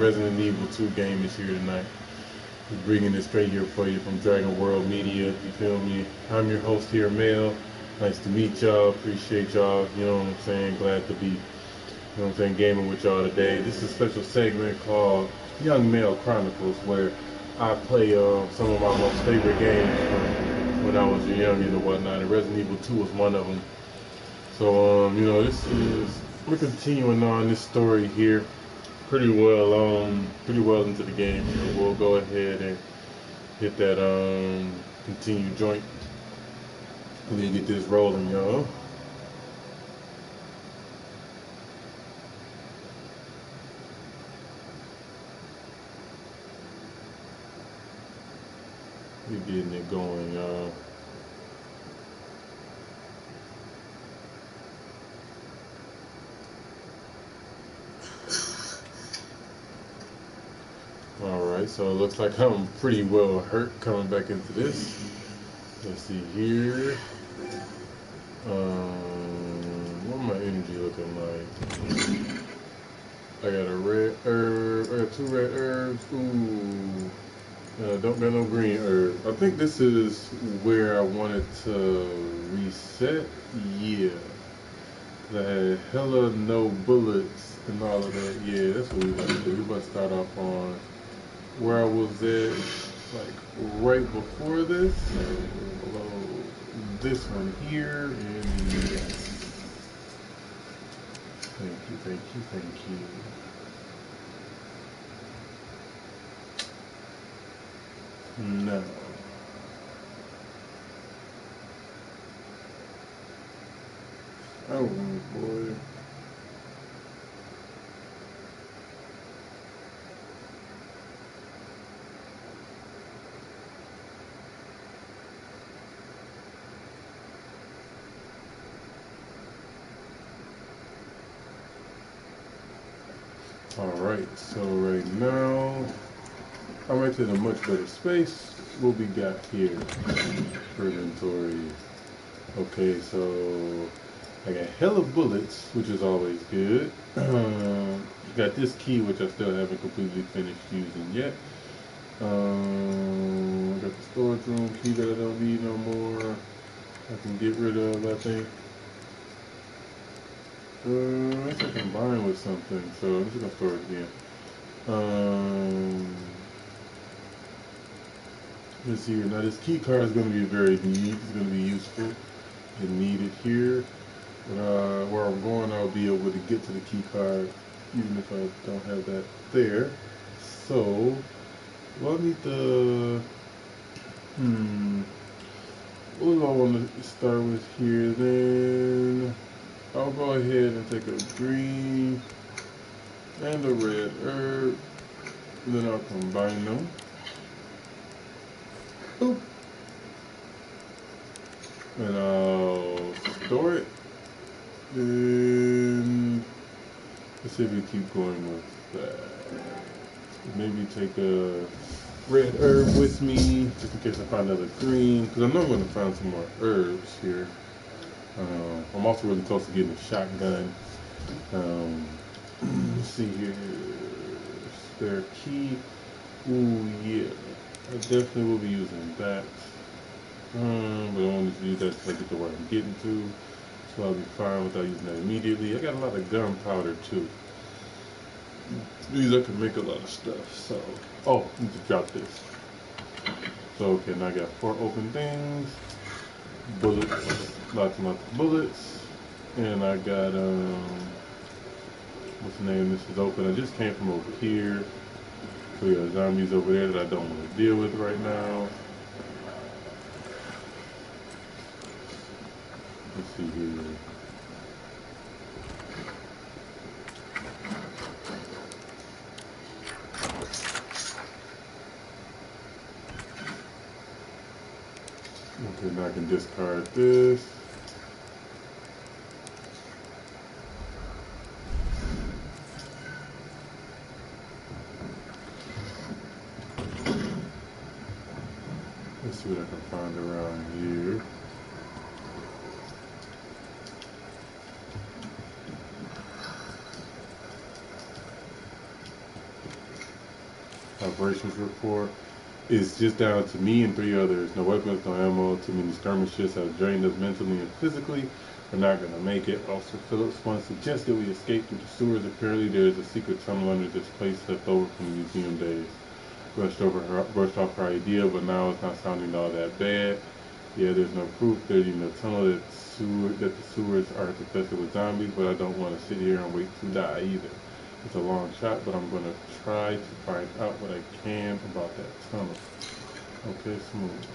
Resident Evil 2 game is here tonight. We're bringing it straight here for you from Dragon World Media. You feel me? I'm your host here, Mel. Nice to meet y'all. Appreciate y'all. You know what I'm saying? Glad to be, you know what I'm saying, gaming with y'all today. This is a special segment called Young Mel Chronicles where I play uh, some of my most favorite games from when I was a young and whatnot. And Resident Evil 2 was one of them. So, um, you know, this is, we're continuing on this story here pretty well um pretty well into the game. We'll go ahead and hit that um continue joint. Let me get this rolling, y'all. We're getting it going, y'all. Alright, so it looks like I'm pretty well hurt coming back into this. Let's see here. Um, what my energy looking like? I got a red herb, I got two red herbs. Ooh. Don't got no green herb. I think this is where I wanted to reset. Yeah. Had hella no bullets and all of that. Yeah, that's what we're about to do. We about to start off on where I was at, like right before this, this one here, and yes. Thank you, thank you, thank you. No. Oh boy. Alright, so right now I'm in a much better space. What we got here inventory. Okay, so I got hella bullets, which is always good. Got this key, which I still haven't completely finished using yet. Um, got the storage room key that I don't need no more. I can get rid of, I think. Uh, I should combine with something, so I'm just gonna store it again. Um, let's see here. Now this key card is gonna be very neat. It's gonna be useful and needed here. But uh, where I'm going, I'll be able to get to the key card even if I don't have that there. So, well, I need the hmm. What do I want to start with here then? I'll go ahead and take a green and a red herb. And then I'll combine them. Oop. And I'll store it. And let's see if we keep going with that. Maybe take a red herb with me just in case I find another green. Because I know I'm going to find some more herbs here. Uh, I'm also really close to getting a shotgun. Um, let's see here. Spare key. Ooh, yeah. I definitely will be using that. Um, but I want to use that to get to where I'm getting to. So I'll be fine without using that immediately. I got a lot of gunpowder too. These I can make a lot of stuff. So, oh, I need to drop this. So, okay, now I got four open things bullets, lots and lots of bullets. And I got, um, what's the name? This is open. I just came from over here. So we got zombies over there that I don't want to deal with right now. Let's see here. Okay, now I can discard this. Let's see what I can find around here. operations report. It's just down to me and three others. No weapons, no ammo. Too many skirmishes have drained us mentally and physically. We're not going to make it. Officer Phillips once suggested we escape through the sewers. Apparently, there is a secret tunnel under this place left over from museum days. Brushed over her, brushed off her idea, but now it's not sounding all that bad. Yeah, there's no proof. There's even a tunnel that sewer that the sewers are infested with zombies, but I don't want to sit here and wait to die either. It's a long shot, but I'm going to try to find out what I can about that tunnel. Okay, smooth.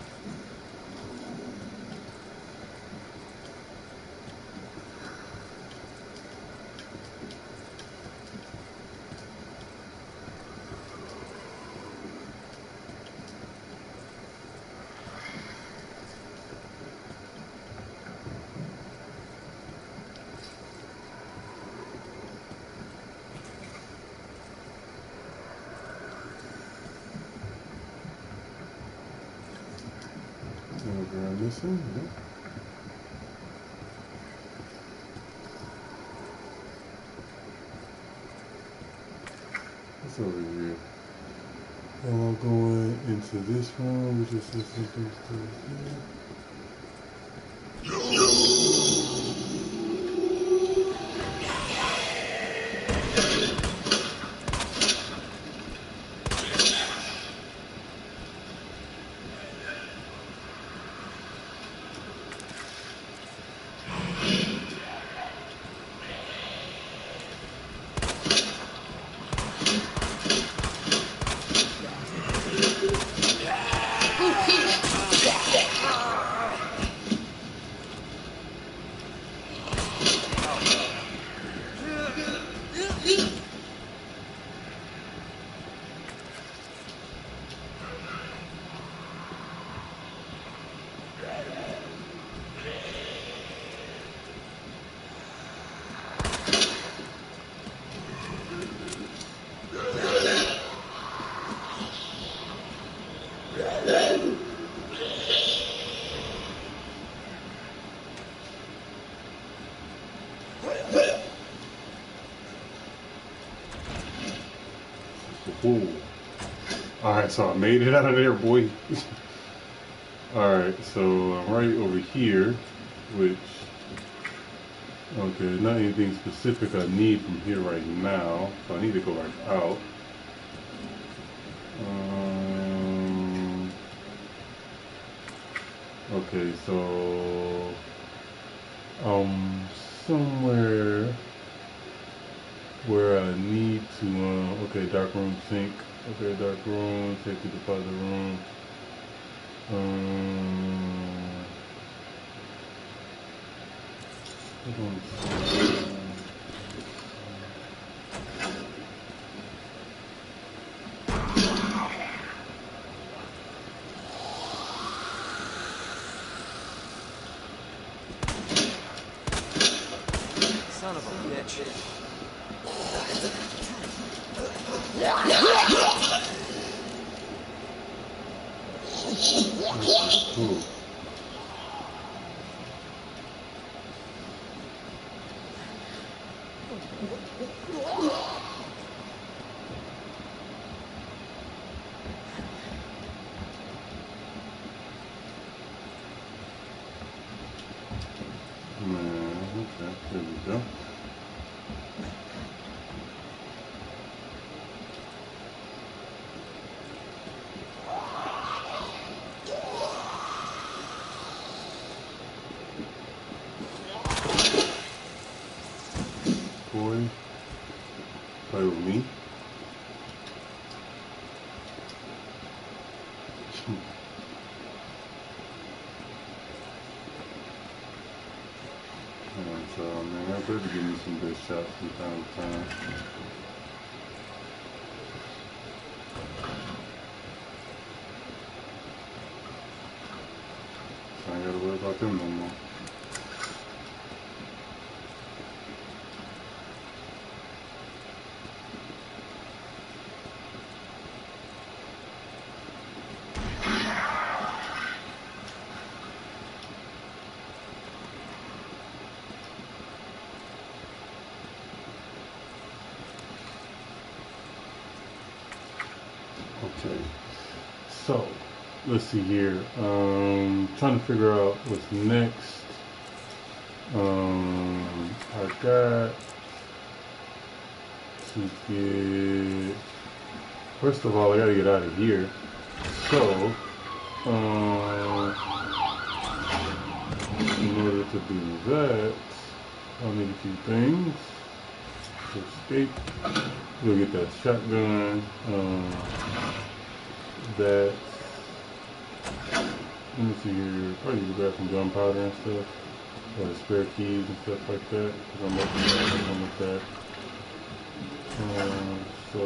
いい? Alright, so I made it out of there, boy. Alright, so I'm right over here, which, okay, not anything specific I need from here right now, so I need to go right out. Um, okay, so, um, somewhere where I need to, uh, okay, dark room sink, okay, dark room, safety deposit room, um, hold on a second. Son of a bitch. Cool. Yeah, okay, there we go. Boy, play with me. Alright, so man, I better give me some good shots from time to time. So, let's see here. Um, trying to figure out what's next. Um, I got to get. First of all, I gotta get out of here. So, um, in order to do that, I'll need a few things. Escape. We'll get that shotgun. Um, that. Let me see here. Probably need to grab some gunpowder and stuff. Or the spare keys and stuff like that. Because I'm looking at something with that. Um, so.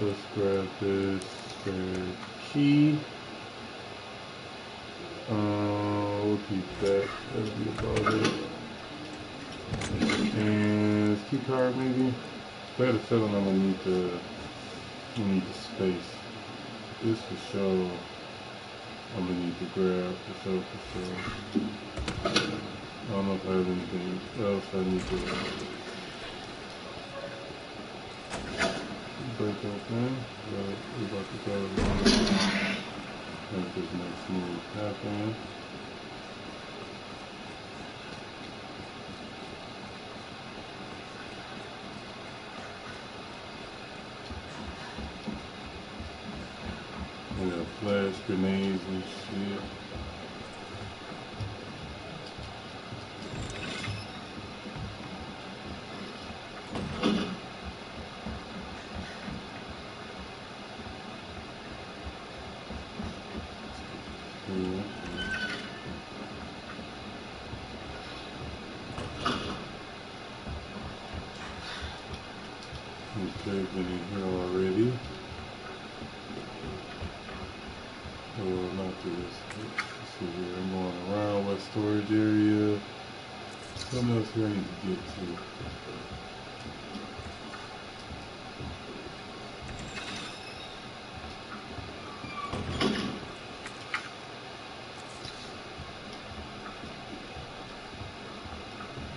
Let's grab this spare key. Uh, we'll keep that. That'll be about it. And key card maybe. I got a feeling I'm gonna need the need the space. This for sure. I'm gonna need to grab for sure for sure. I don't know if I have anything else I need to uh, break open, but we're about to go make this next move happen. We got flash grenades and shit. Cool. Okay, been in here already. Well, not this. Let's see here. I'm going around what storage area. Get to.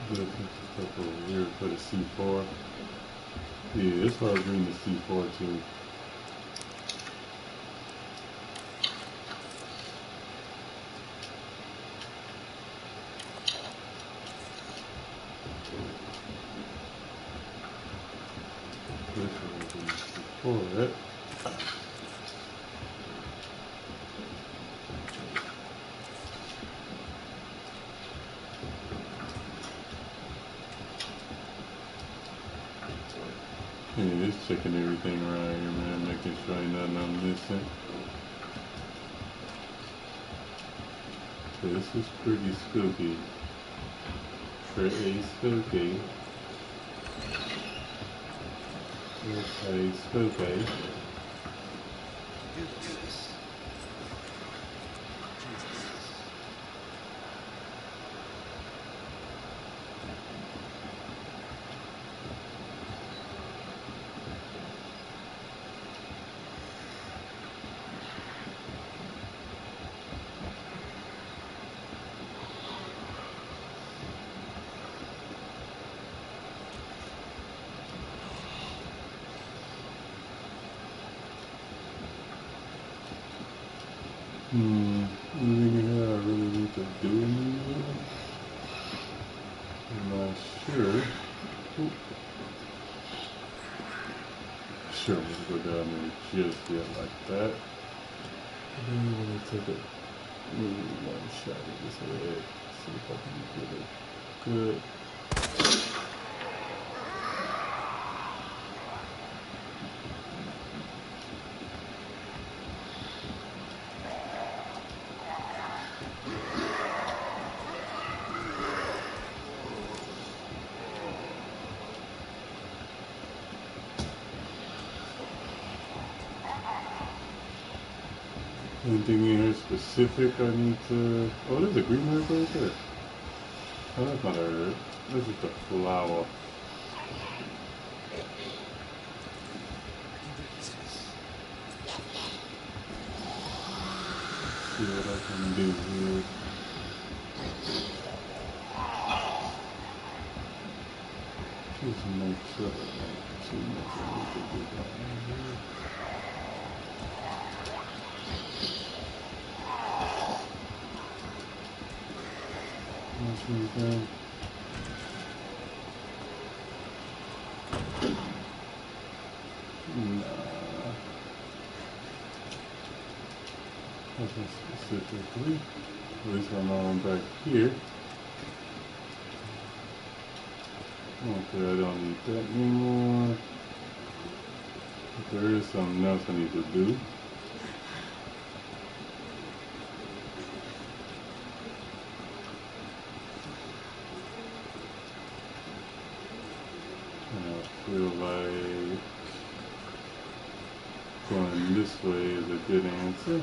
Good, put this over here for the C4. Yeah, that's why I was the C4 too. This one C4. Yeah, just checking everything around here, man, making sure ain't nothing I'm missing. This is pretty spooky. Pretty spooky. Pretty spooky. Do this. Jesus. Hmm, anything here I really need to do anything? I'm not sure. Oop. Sure, let's go down there just yet like that. And then we're gonna take a really one shot at this head. See if I can get it good. Anything in here specific I need to... Oh, there's a green herb right there. Oh, that's not a herb. That's just a flower. See what I can do here. Just make sure I don't too specifically. At least I'm on back here. Okay, I don't need that anymore. There is something else I need to do. And I feel like going this way is a Wait,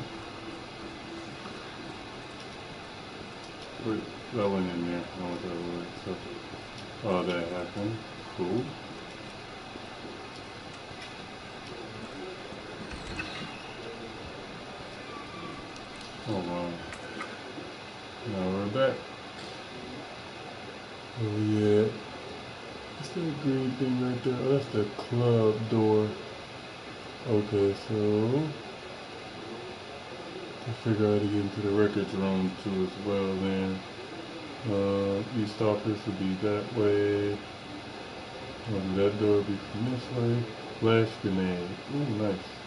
that went in there. I that way. So, oh, that happened. Cool. Oh on. Now we're back. Oh yeah. What's that green thing right there? Oh, that's the club door. Okay, so to figure out how to get into the records room too as well then. Uh, east office would be that way. That door would be from this way. Flash grenade. Ooh, nice.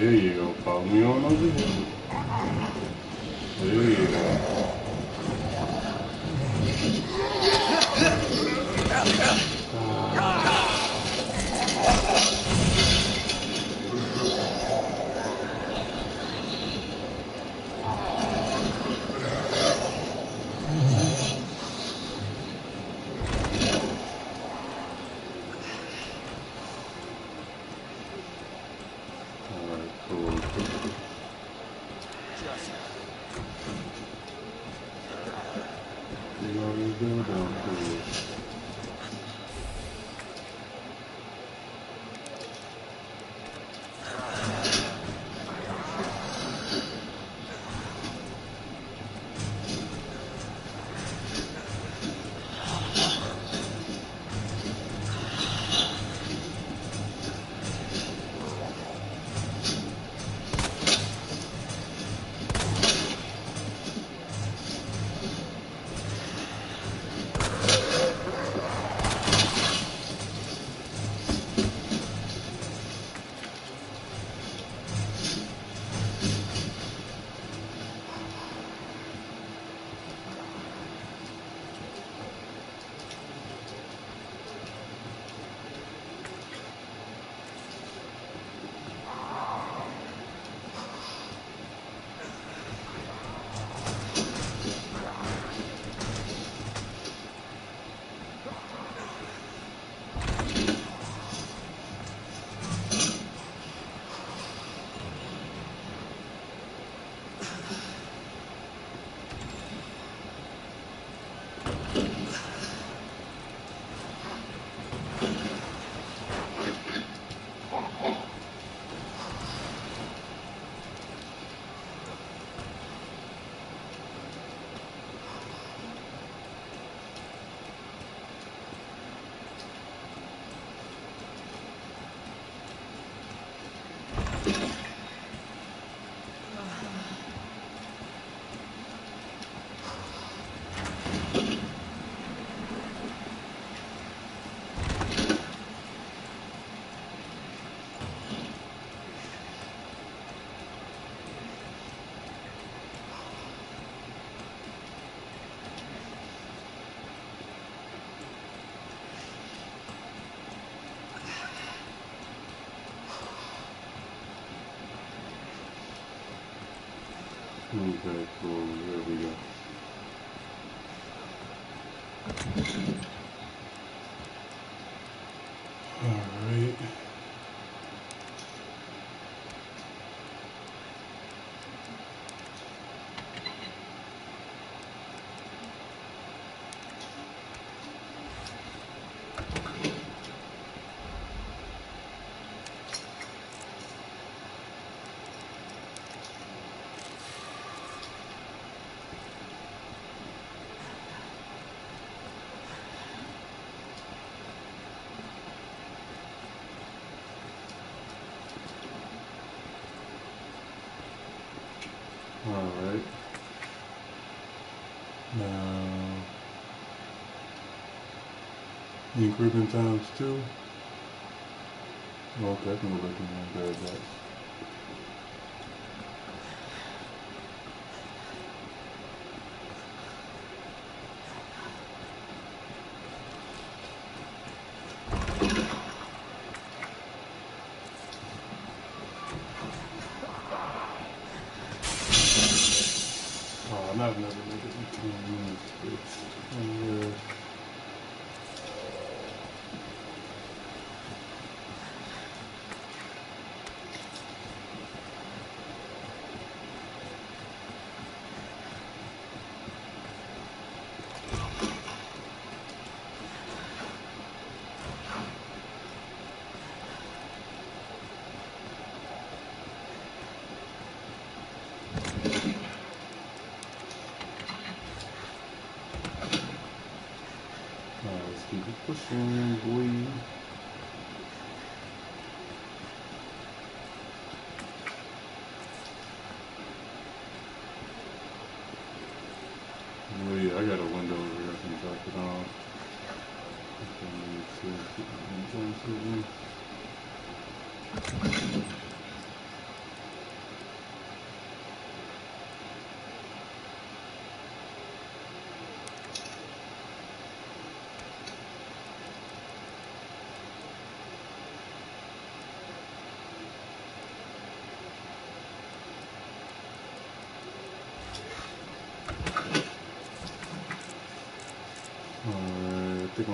There you go. Follow me on over here. There you go. Okay, cool. There we go. Alright. Alright. Now, encrypting times two. Okay, I can go back and grab that. Oh, not another nigga. Mm, bitch. Alright, let's keep it pushing, boy. Oh yeah, I got a window over here. I can drop it on. If I need to keep my hands on something.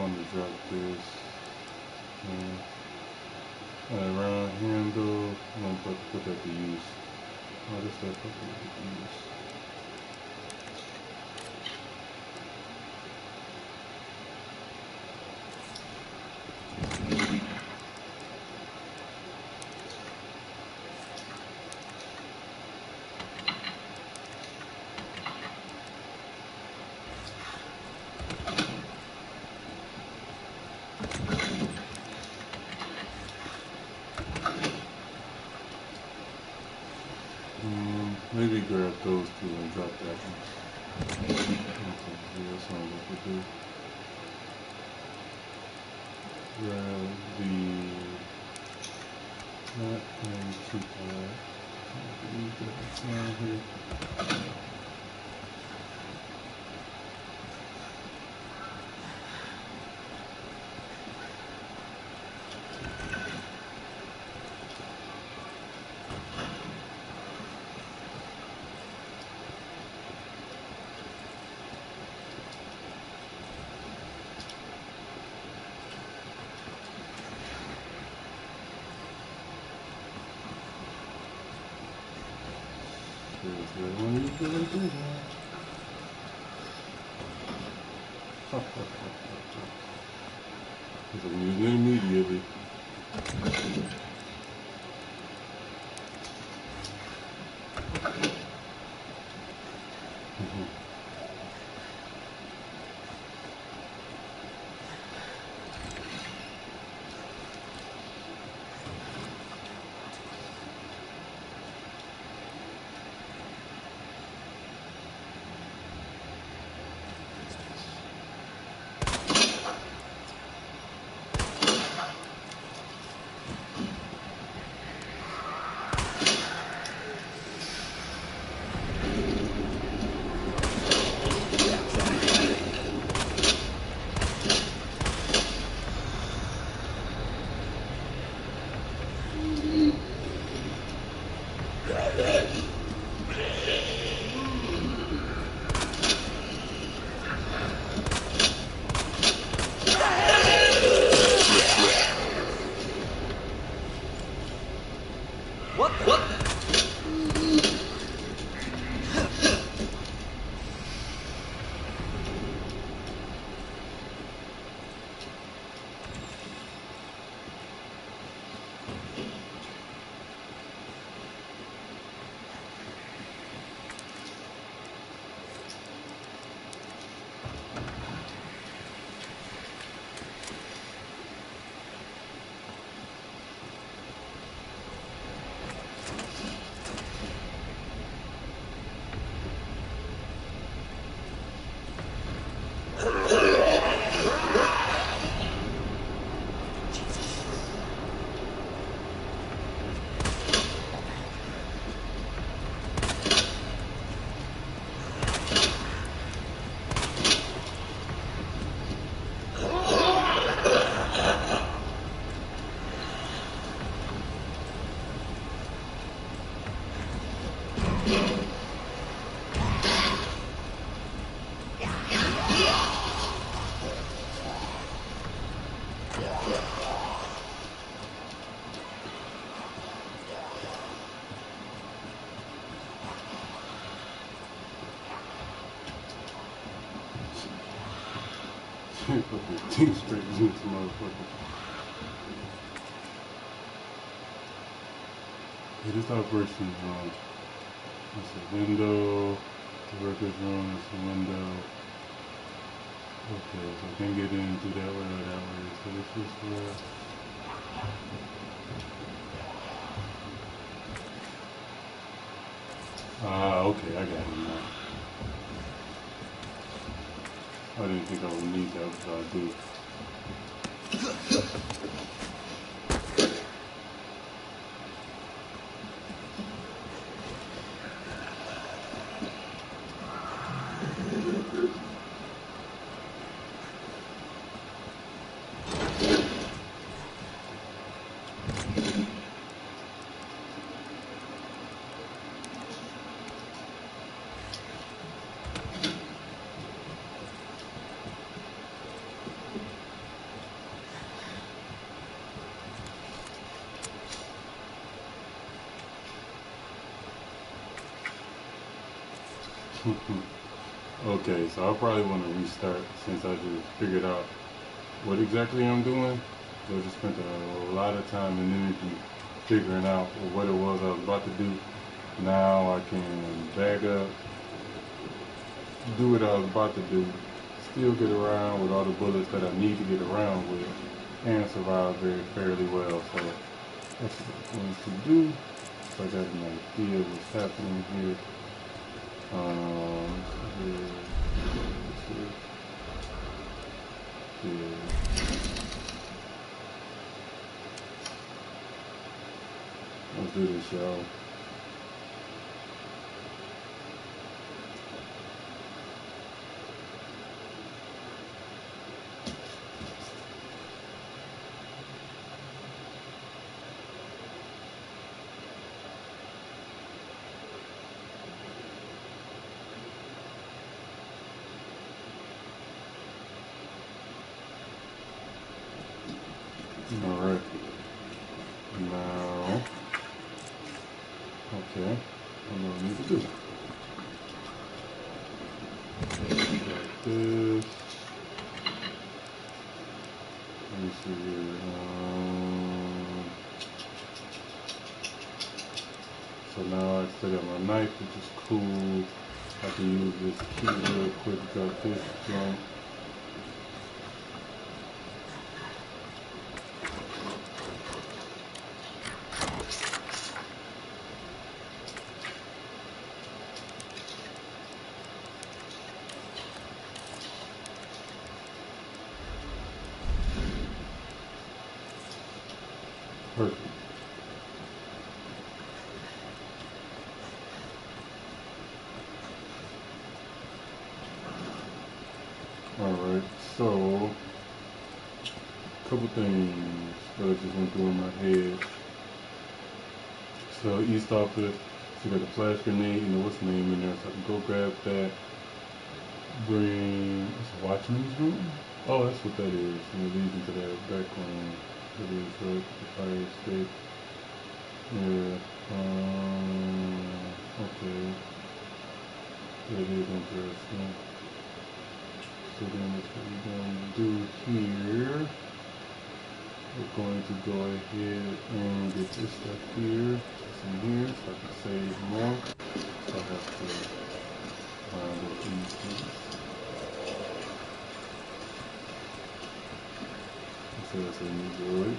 Want to drop this. Uh, around handle. I'm gonna put, put that to use. Oh, put that to use. Um, maybe grab those two and drop that one. Okay, yeah, that sounds like we do. Grab the not going too far. Leave that down here. There's that one you can do Team straight this motherfucker. Yeah, this operations room. It's a window. The workers room is a window. Okay, so I can get in through that way or that way. So this is where. Ah, okay, I got it I didn't think I would need that, but I do. okay, so I probably want to restart since I just figured out what exactly I'm doing. So I just spent a lot of time and energy figuring out what it was I was about to do. Now I can back up, do what I was about to do, still get around with all the bullets that I need to get around with, and survive very fairly well. So that's what I'm going to do. So I got an idea what's happening here. Um, here. Let's do this, y'all. All right. Now, okay, what do I need to do? Like this. Let me see here. Um, so now I got my knife, which is cool. I can use this key real quick, got this joint. Perfect. Alright, so a couple things that just went through in my head. Office, she got the flash grenade, you know what's the name in there, so I can go grab that. Bring it's a watchman's room? Oh that's what that is. And it leads into that back room. It is the fire escape. Yeah. Um okay. That is interesting. So then that's what we're going to do here. We're going to go ahead and get this stuff here, this in here, so I can save more. So I have to find these things. So that's a new droid.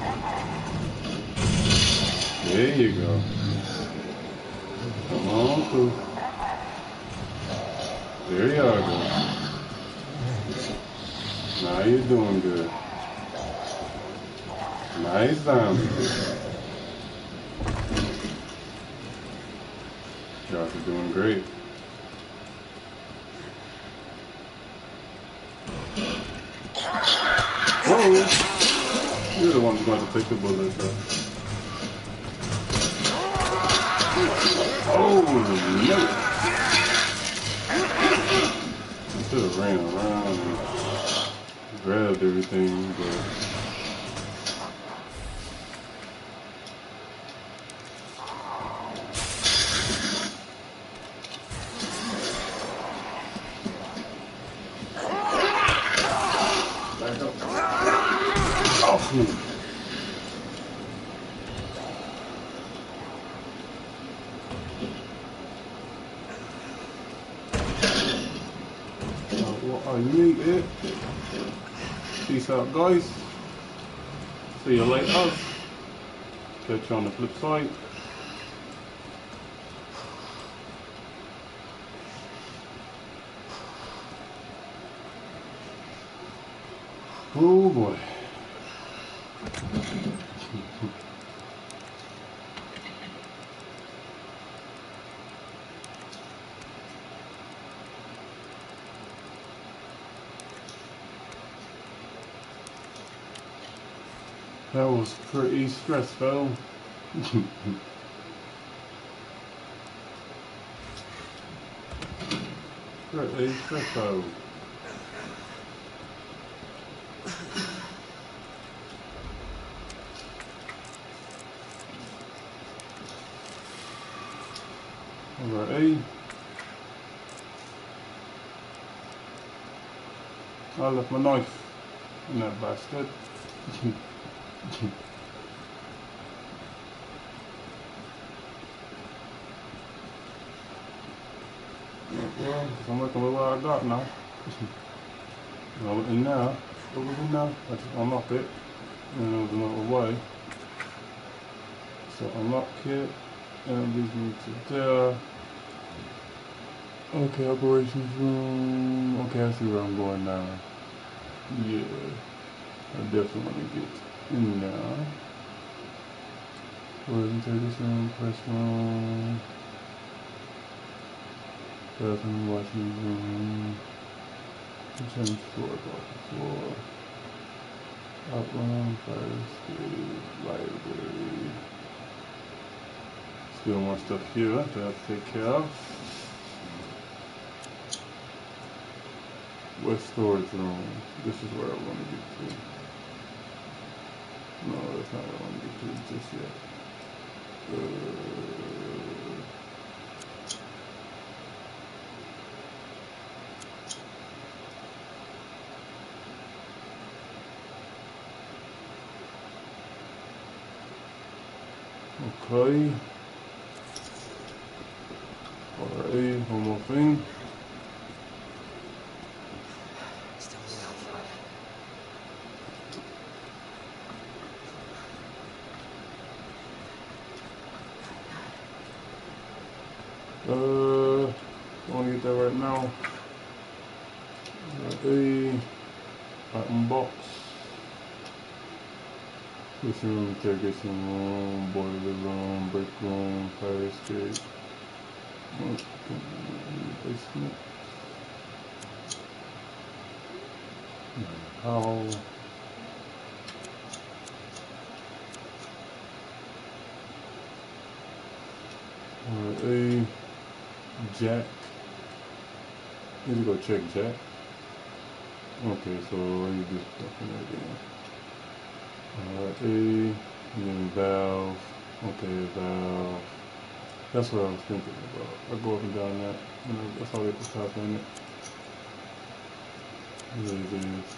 There you go. Come on, cool. There you are, girl. Now you're doing good. Nice zombie. You guys are doing great. Whoa! You're the one who's going to take the bullet, though. Guys. See you later. Catch you on the flip side. Oh boy. That was pretty stressful. pretty stressful. Alrighty. I left my knife in that bastard. I'm looking at what I got now. I'm looking now. Was it now? I just unlock it. And it was another way. So unlock it. And leads me to there. Okay, operations room. Okay, I see where I'm going now. Yeah. I definitely want to get in now. Presentation, press room. Bathroom, washing room. Kitchen floor, bottom floor. Outline, fire library. Still more stuff here that have to take care of. West storage room. This is where I want to get to. Not. Uh, okay. Alright, one more thing. Still enough. Uh, I want to get that right now. A item box. This room, interrogation room, boiler room, break room, fire escape. Basement. A Jack. Need to go check Jack. Okay, so let me do stuff again. Alright, A, and then valve. Okay, valve. That's what I was thinking about. I go up and down that. You know, that's all they put stuff in it. There it is.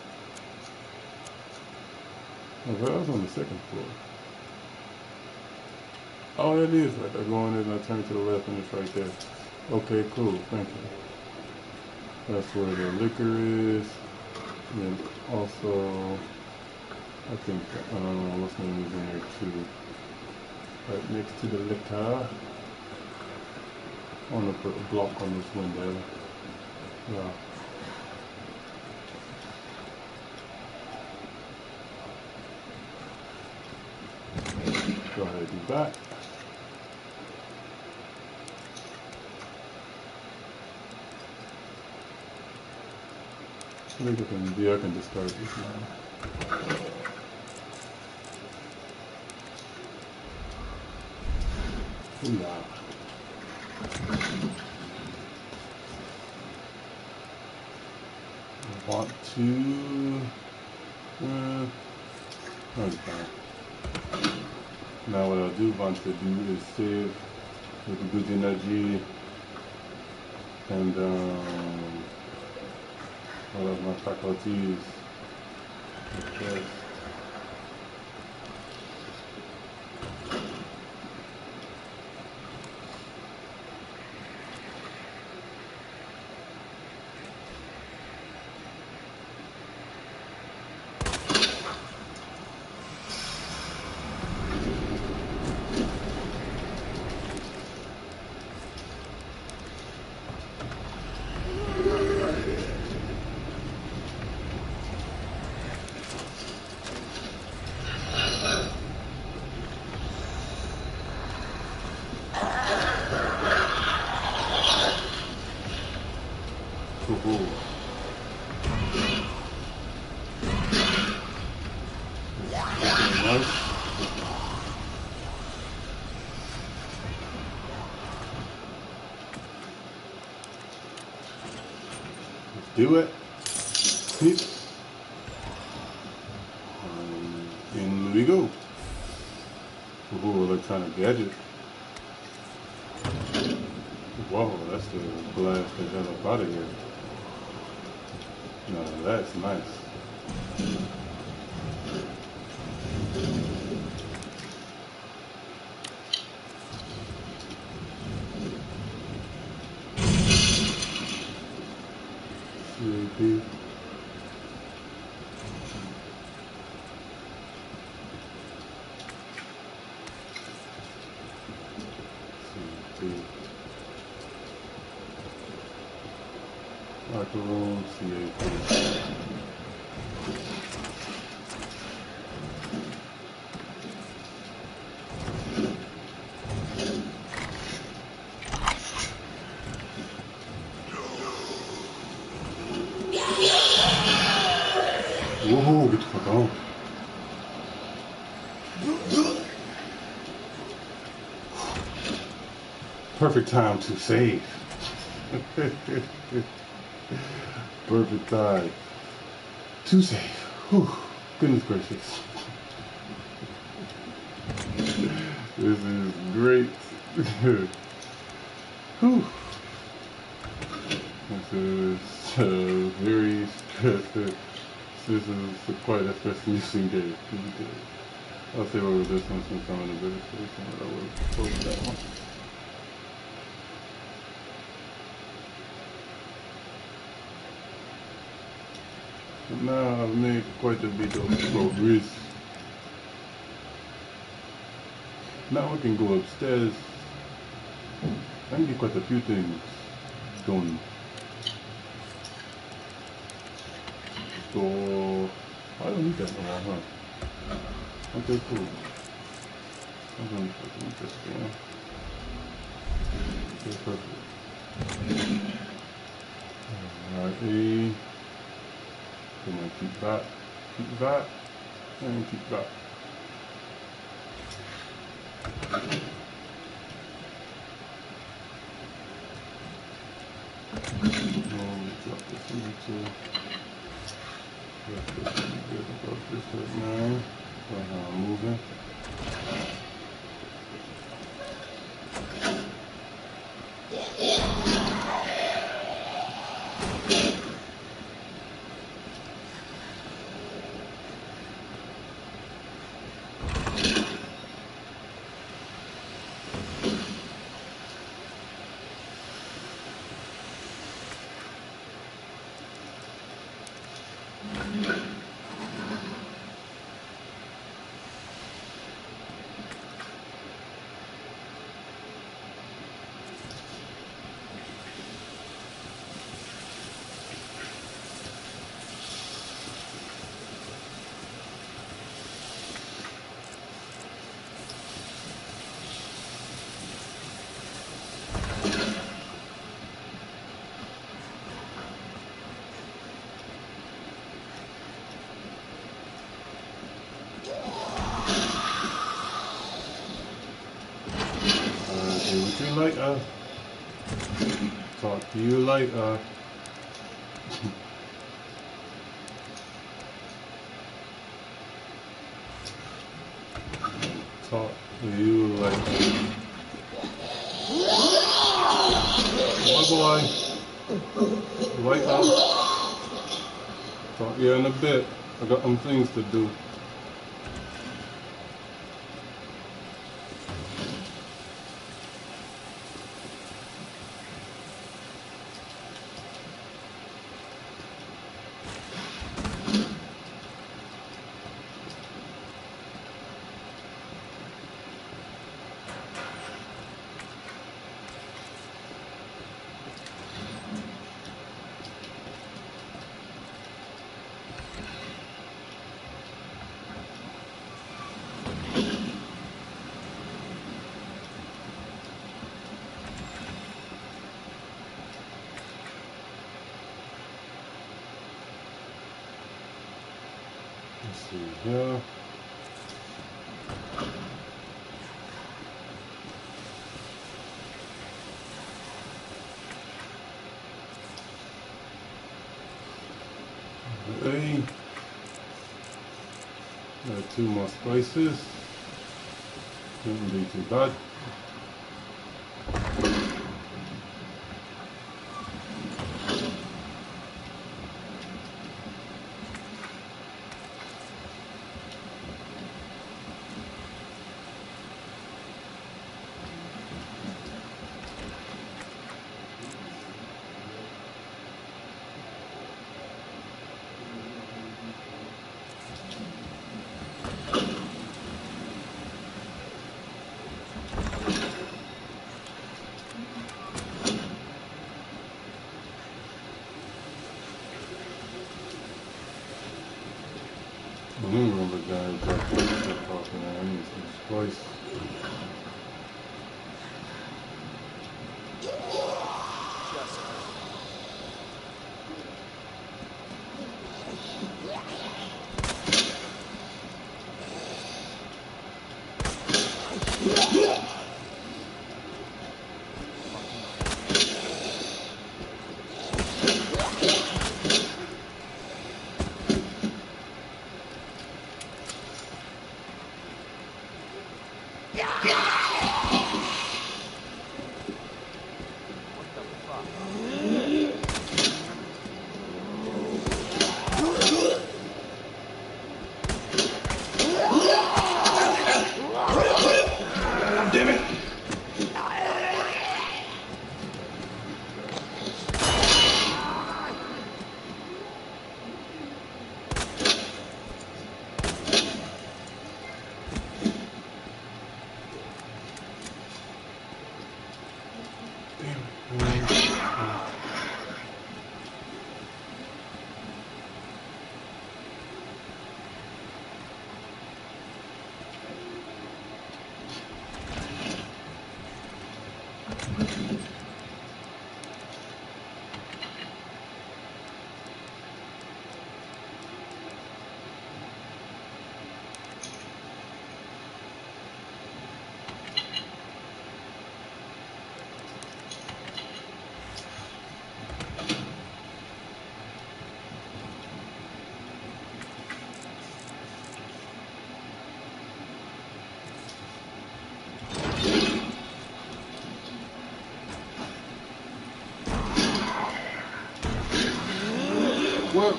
Oh, valve's on the second floor. Oh, it is right there. Go in there and I turn to the left and it's right there. Okay, cool. Thank you. That's where the liquor is. And also, I think, uh, what's name is in there too. Right next to the liquor. On the bl- block on this window. Yeah. Go ahead and do that. I think I can, yeah, I can discard this now. Want to. Uh, fine. Now, what I do want to do is save with good energy and um, all of my faculties. Because Okay, nice. Let's do it. And um, in we go. Ooh, electronic gadget. Whoa, that's the blast the hell up out of here. No, that's nice. CAP. CAP. Locker room, CAP. Whoa, get the fuck out. Perfect time to save. Perfect time to save. Whew. Goodness gracious. This is great. Whew. This is uh, very stressful. This is quite a stress-inducing day. I'll say what resistance and some of the better solution that I would close that one. But now I've made quite a bit of progress. Now we can go upstairs and get quite a few things done. So I don't need that more, huh? Okay, cool. I'm gonna fucking interesting. Okay, perfect. Alright, A. Come on, keep that. Keep that. And keep that. No, drop this into. You later. Talk to you later. Talk to you later. Bye boy. Later. Talk to you in a bit. I got some things to do. Let's see here. Hey. Two spices. Shouldn't be too bad.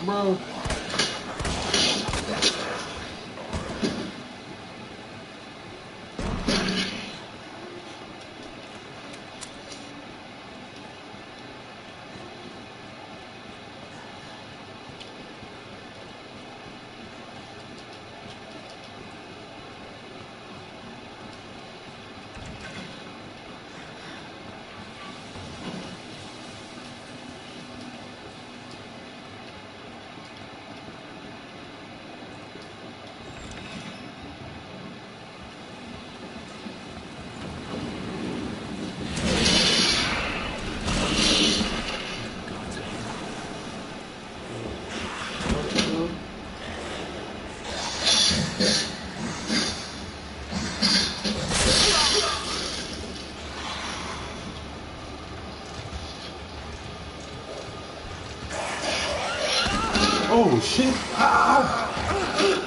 Bro? Oh shit! Ow!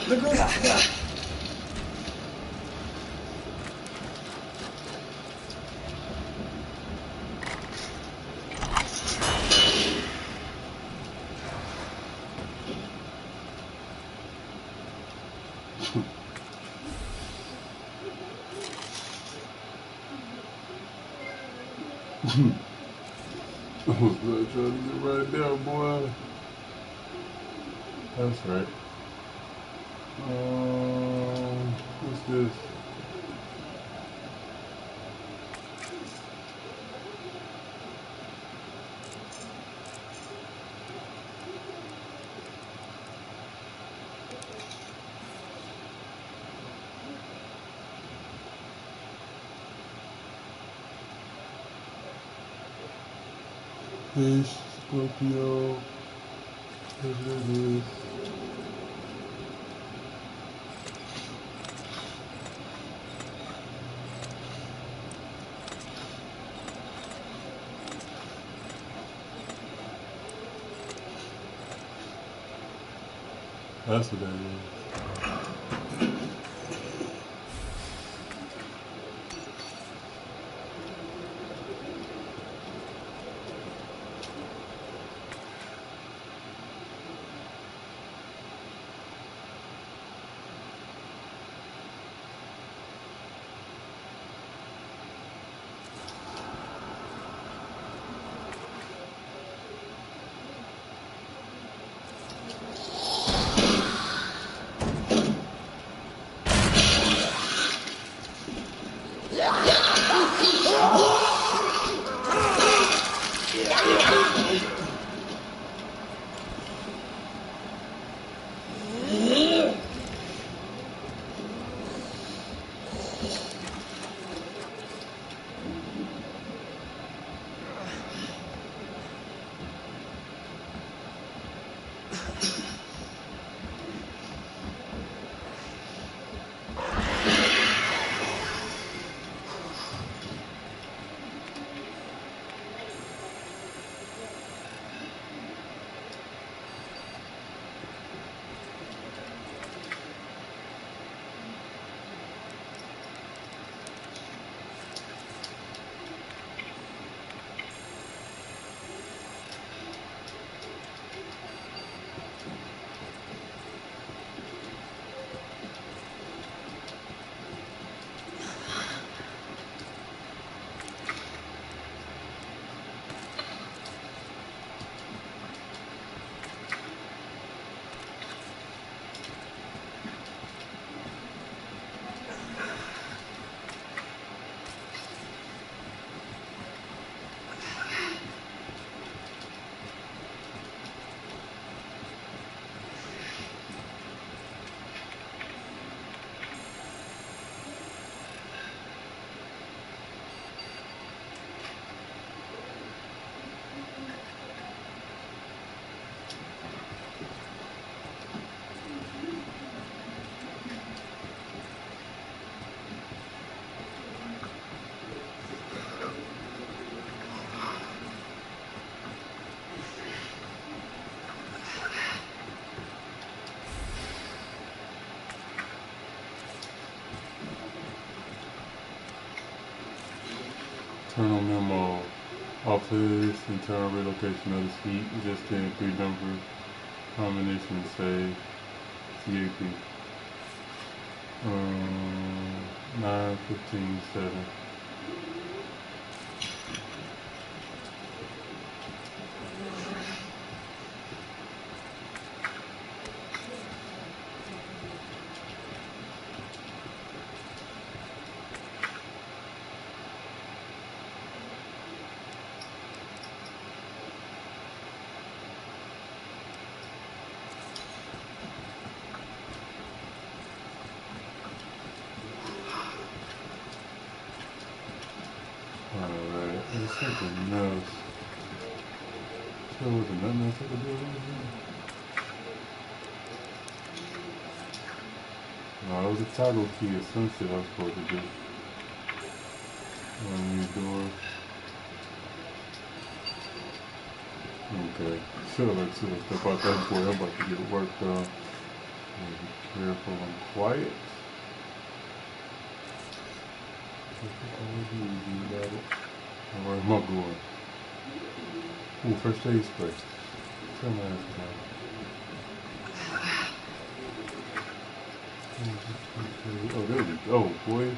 Nigga! I was not trying to get right there, boy. That's right. Um, what's this? Fish, Scorpio, whatever it That's what that is. Internal memo. Office, internal relocation of the just in three number combination say CAP. Um, 9, 15, 7. Alright, it's something else. So was there nothing else I could do over here? No, it was a toggle key some shit I was supposed to do. On these doors. Okay. Should have have step out that boy. I'm about to get work done. Gotta Be careful and quiet. Where am I going? Ooh, first aid spray. Tell my ass about it. Oh, there we go, boy.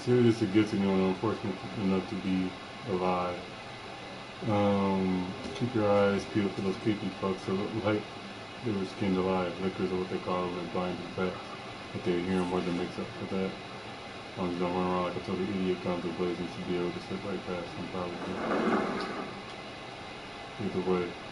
Okay, consider this a gift to anyone unfortunate enough to be alive. Um, keep your eyes peeled for those creepy fucks that look like they were skinned alive. Lickers are what they call them, and blind effects. If they hear more than makes up for that. As long as you don't run around like a total idiot, guns blazing, you should be able to slip right past them, probably. Either way.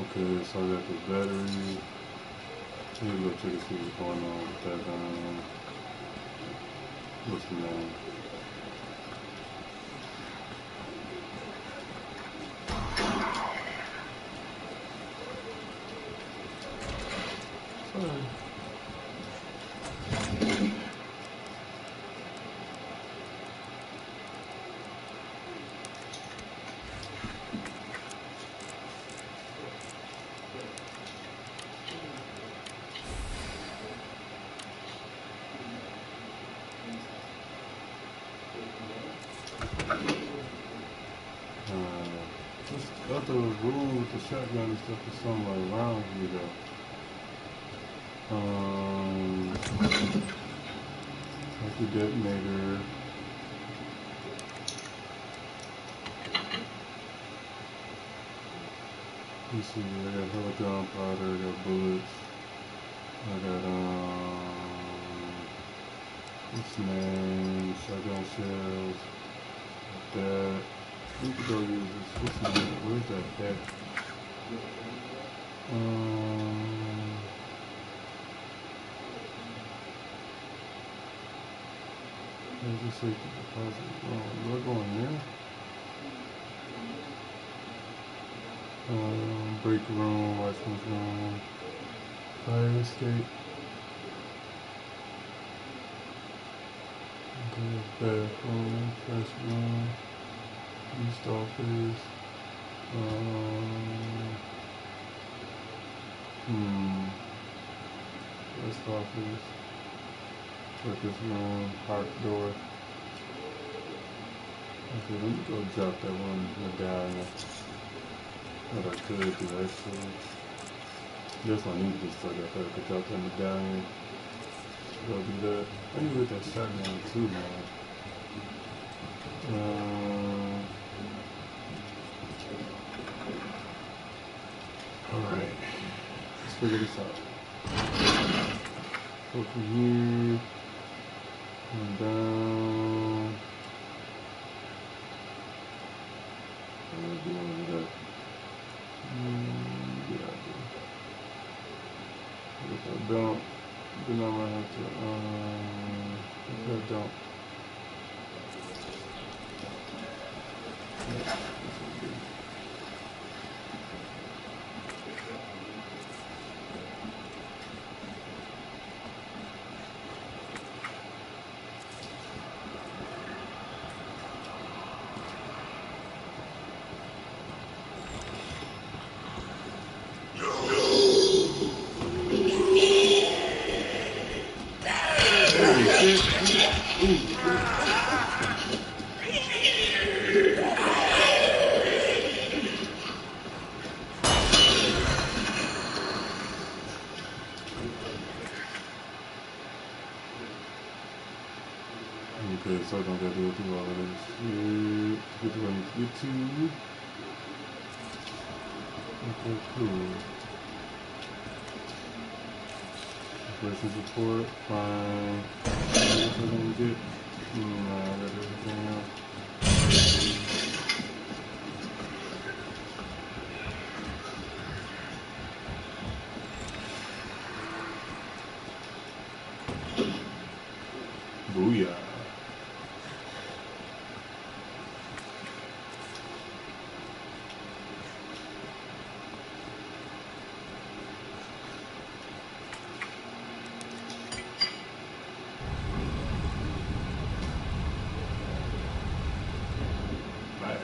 Okay, so I got the battery. Me go check and see what's going on with that. Um, what's the name? Detonator. Let me see, I got hella gunpowder, I got bullets, I got, um, what's the name, shotgun shells, that. We could go use this. What's the name? Where's that at? Um, where's the safety deposit? Oh, do I go in there? Um, break room, watchman's room, fire escape. Okay, bathroom, fresh room, east office. Um, hmm, west office, workers room, park door. Okay, let me go drop that one, there. What I could actually. That's why I need to start that better. Could drop that medallion. Go do that. I need to get that shotgun too, man. Um, Alright. Let's figure this out. Go from here. And down. What do I do with that? Mm, yeah, I do. If I don't, then I have to, um, if I don't. Yeah, this will do. Okay, so I don't gotta go through all of this shit to get to where I need to get to. Okay, cool. Operations report, fine. What am I gonna get? Hmm, I got everything else. Booyah. Bye.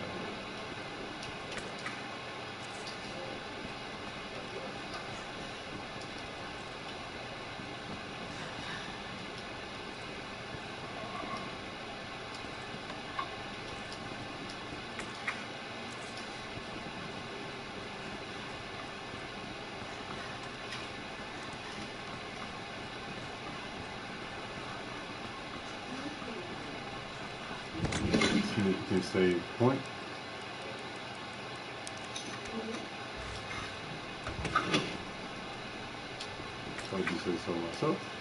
Significant save point. I do say so myself.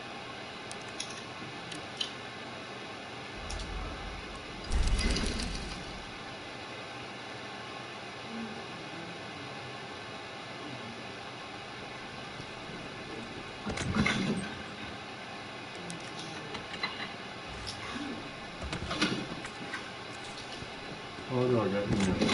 Mm-hmm.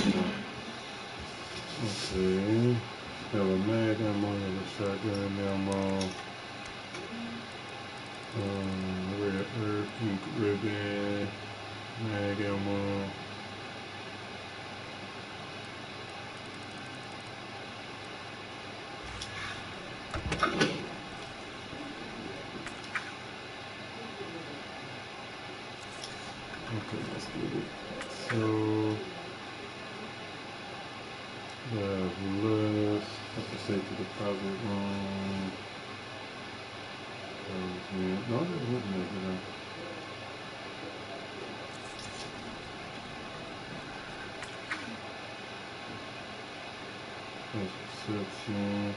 Reception,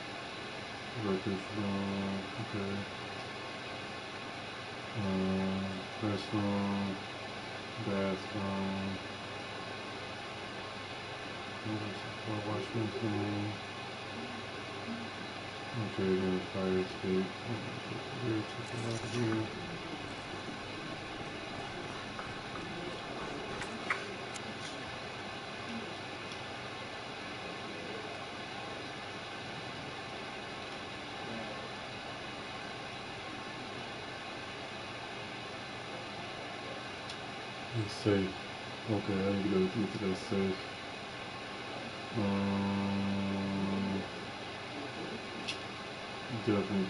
records room, okay. Press room, bathroom. For watchman's room. Okay, then fire escape. Check it out here. Safe. Okay, I need to go to that safe. Um, it.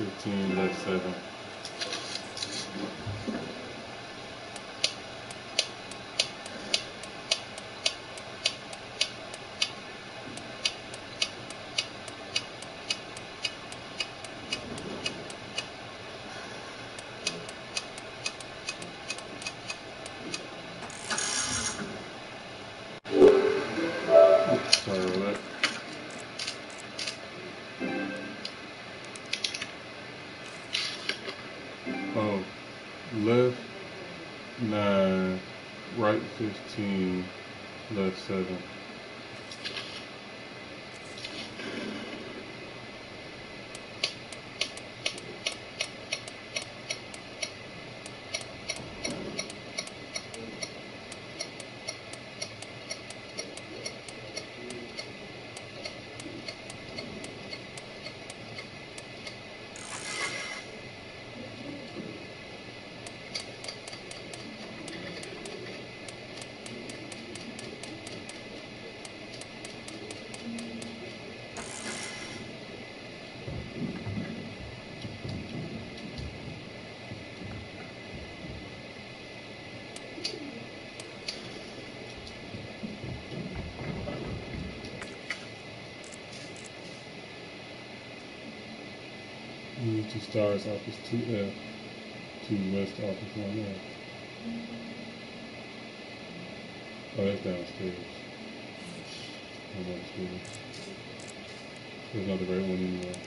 15 left 7. Stars office two F, two west office one F. Oh, that's downstairs. I'm upstairs. There's not the right one anymore.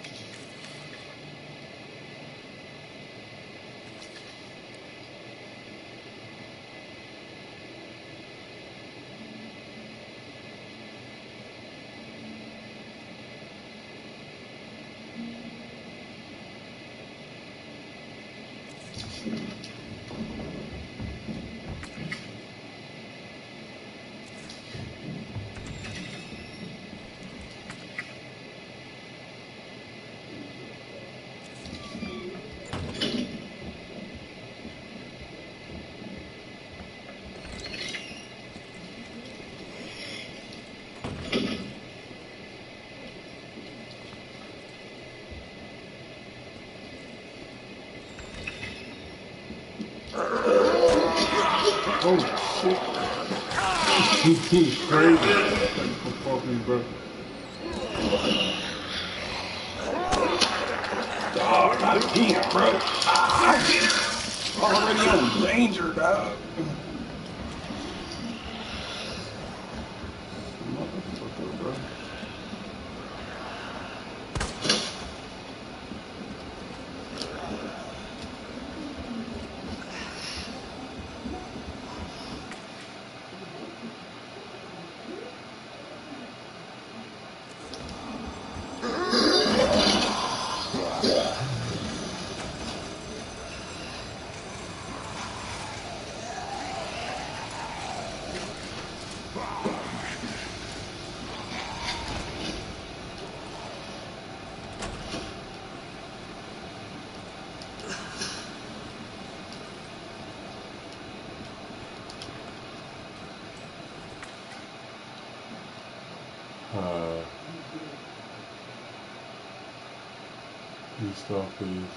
Oh shit! He's crazy. I'm fucking bro. Dog, not again, bro. Already on danger, dog. Motherfucker, bro. Uh, East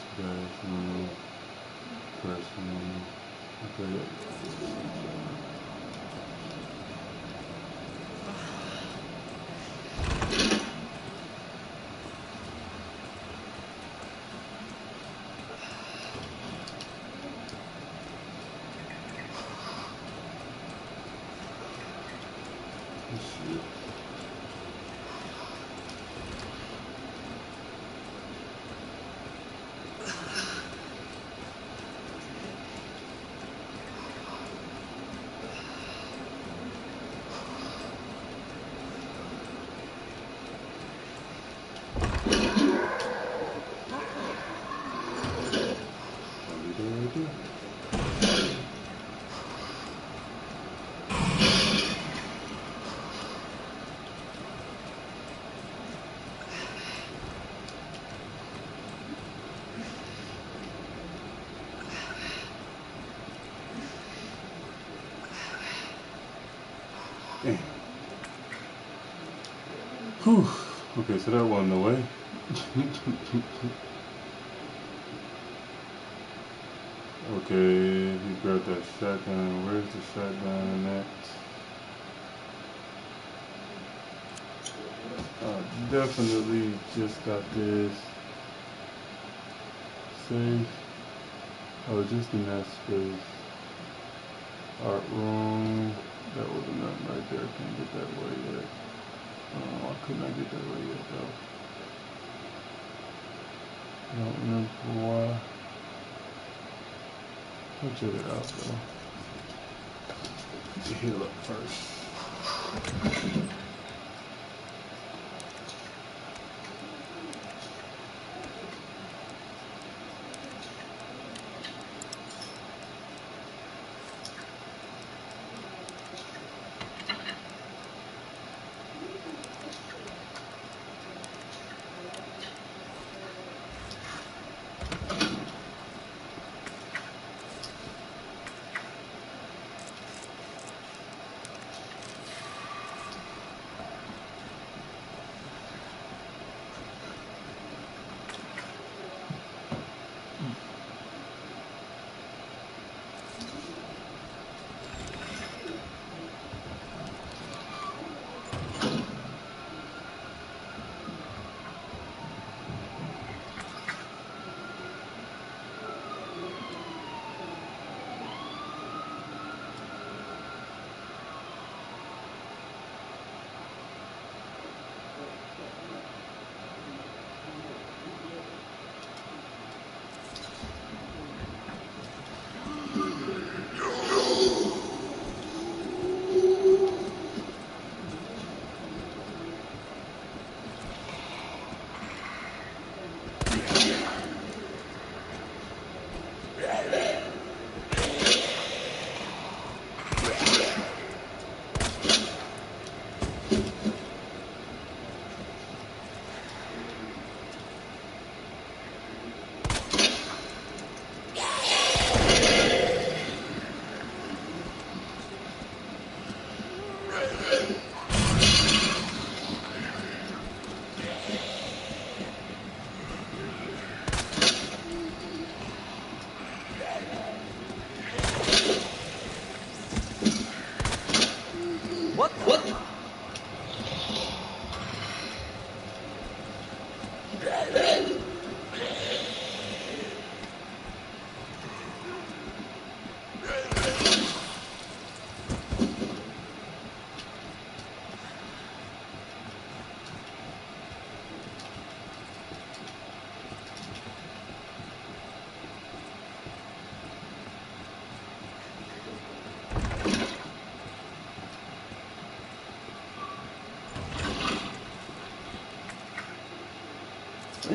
Okay, so that wasn't the way. okay, he grabbed that shotgun. Where's the shotgun in that? Uh, definitely just got this safe. Oh, just in that space. Art room. That was nothing right there. Can't get that way yet. Oh, I could not get that yet though. I don't remember why. I'll check it out though. Get your heal up first.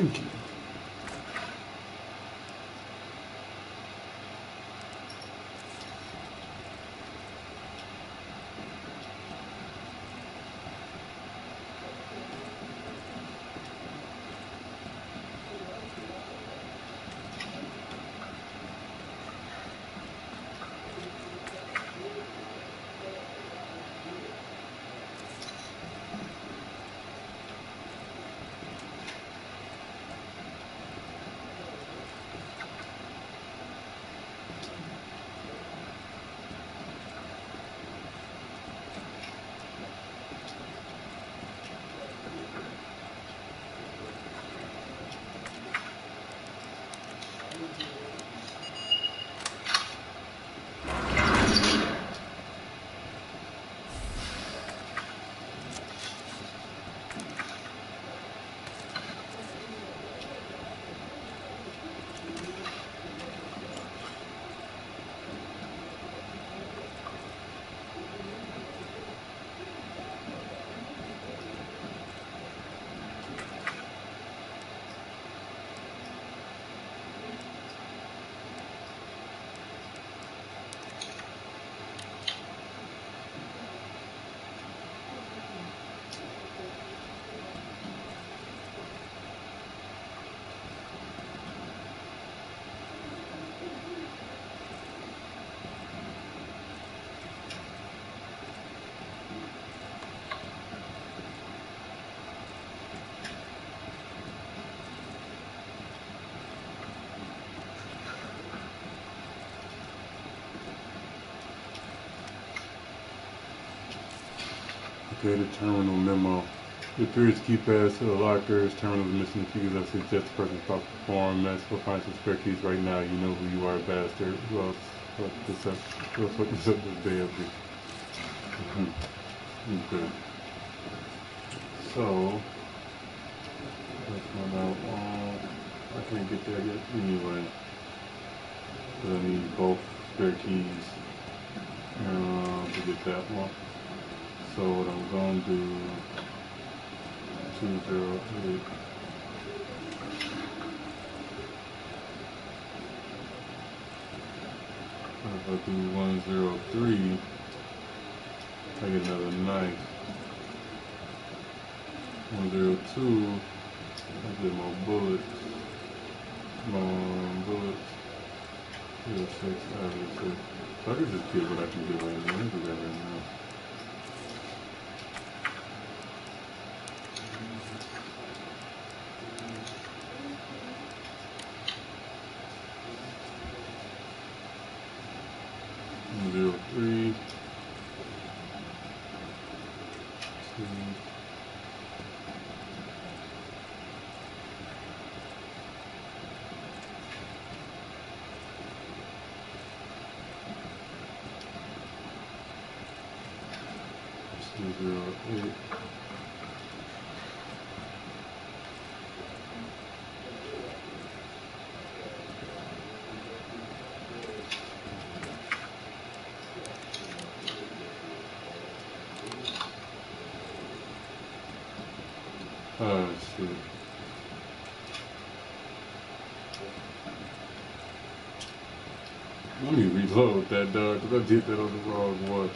Thank Data terminal memo. It appears keypads to the lockers, terminals missing the figures that suggest the person's proper perform. Mess, go find some spare keys right now. You know who you are, bastard. Who else fucked this up? Who else fucked this up this day of Okay. So, let's find out. Um, I can't get there yet anyway. But I need both spare keys uh, to get that one. So what I'm going to do, 208. If I do 103, I get another knife. 102, I get more bullets. More bullets. Zero six, obviously. So I could just get what I can get right now. Let me do that right now. Zero three. Two. Two zero eight. Oh shit. Let me reload that dog because I did that on the wrong one.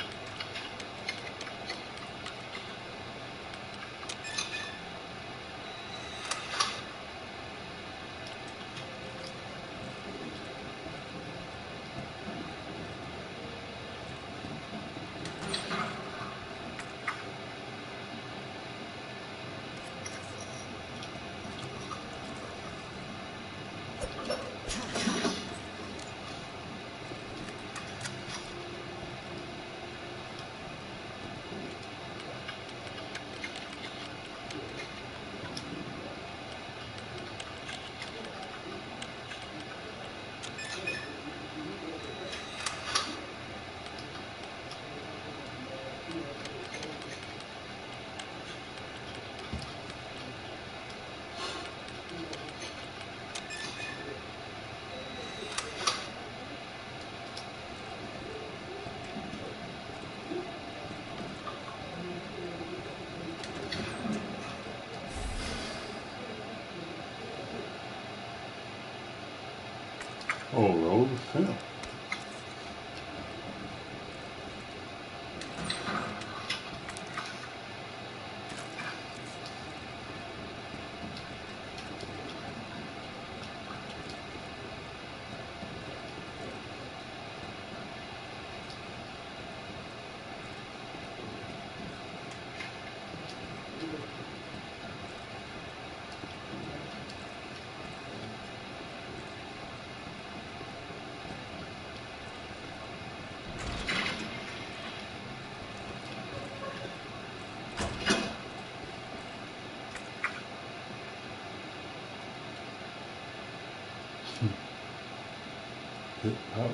Hip pouch.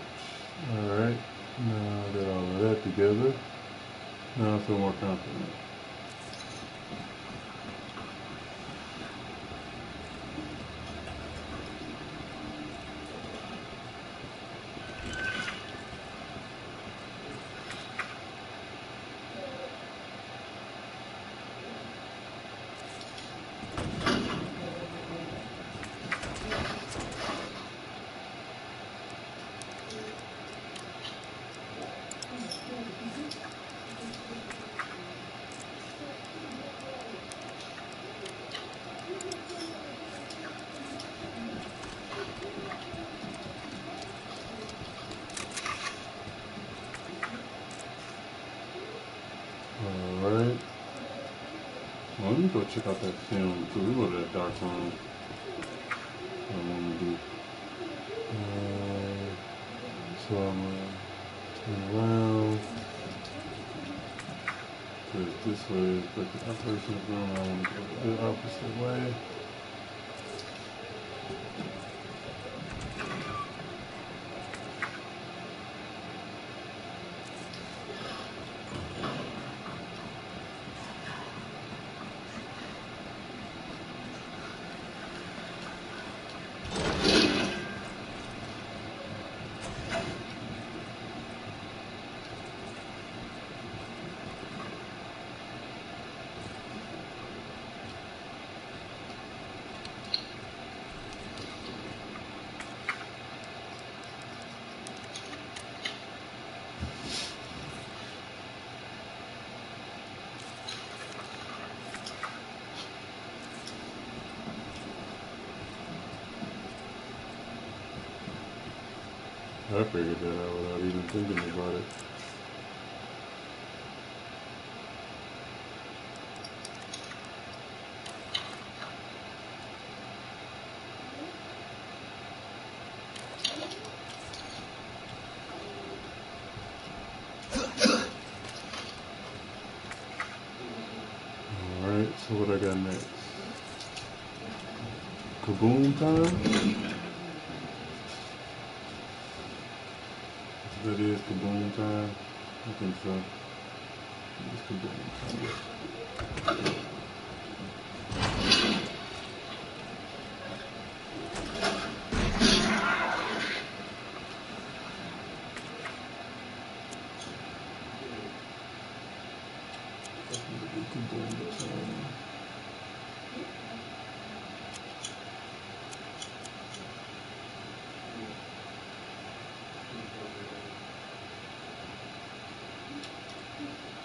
Alright. Now I got all of that together. Now I feel more confident. Alright. Well, let me go check out that film too. We go to that dark room. I want to do. Uh, so I'm gonna turn around. Because this way but the is going, I want to go the opposite way. I figured that out thinking about it. Alright, so what I got next? Kaboom time? That I think so. It's kaboom time. Definitely kaboom time.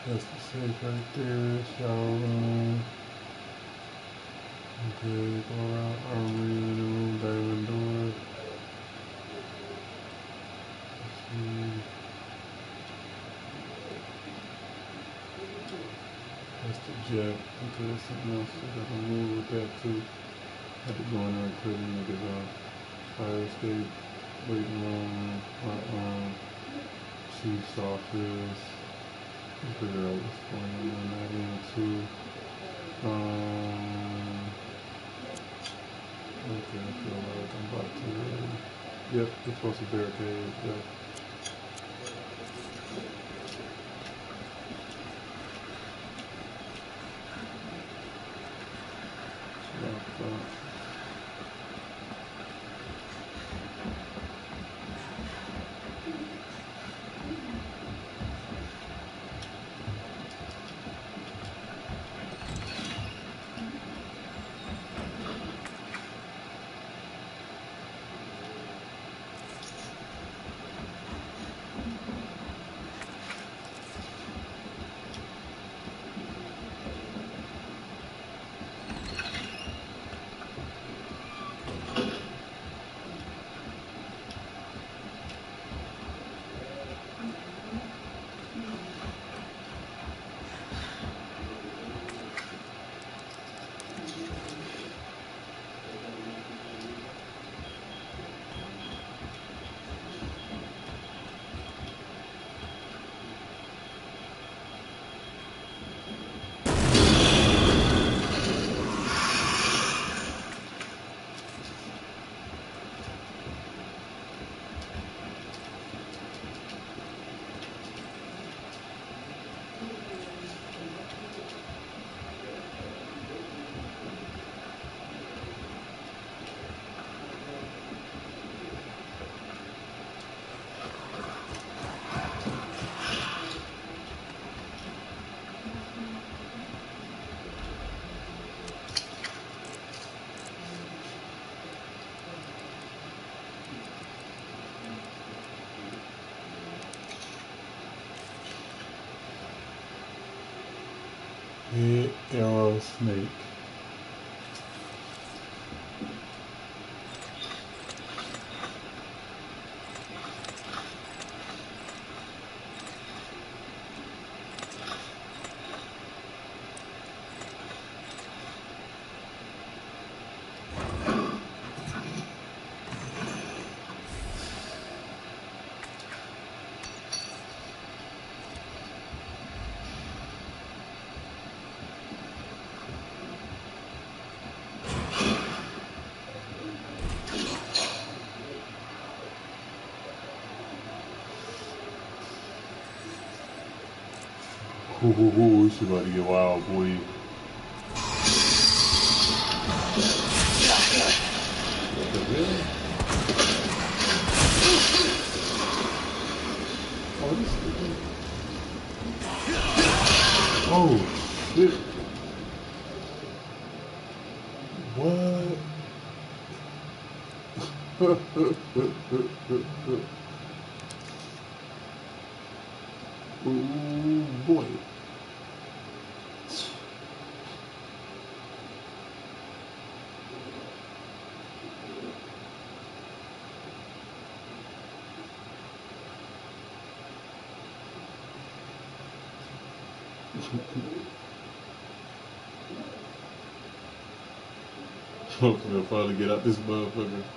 That's the safe right there, room. Okay, go around armory, living room, diamond door. That's the jet. Okay, there's something else I gotta move with that too. Had to go in there and clear the niggas. Fire escape, waiting room, front room, chief's office. Figure out what's going on in that end too. Um, okay, I feel like I'm about to. Yep, it's supposed to barricade. Yep. Arrow ooh, this about to get wild, the hell? Oh, this Oh, shit. What? Ooh, boy. Hopefully I'll finally get out this motherfucker.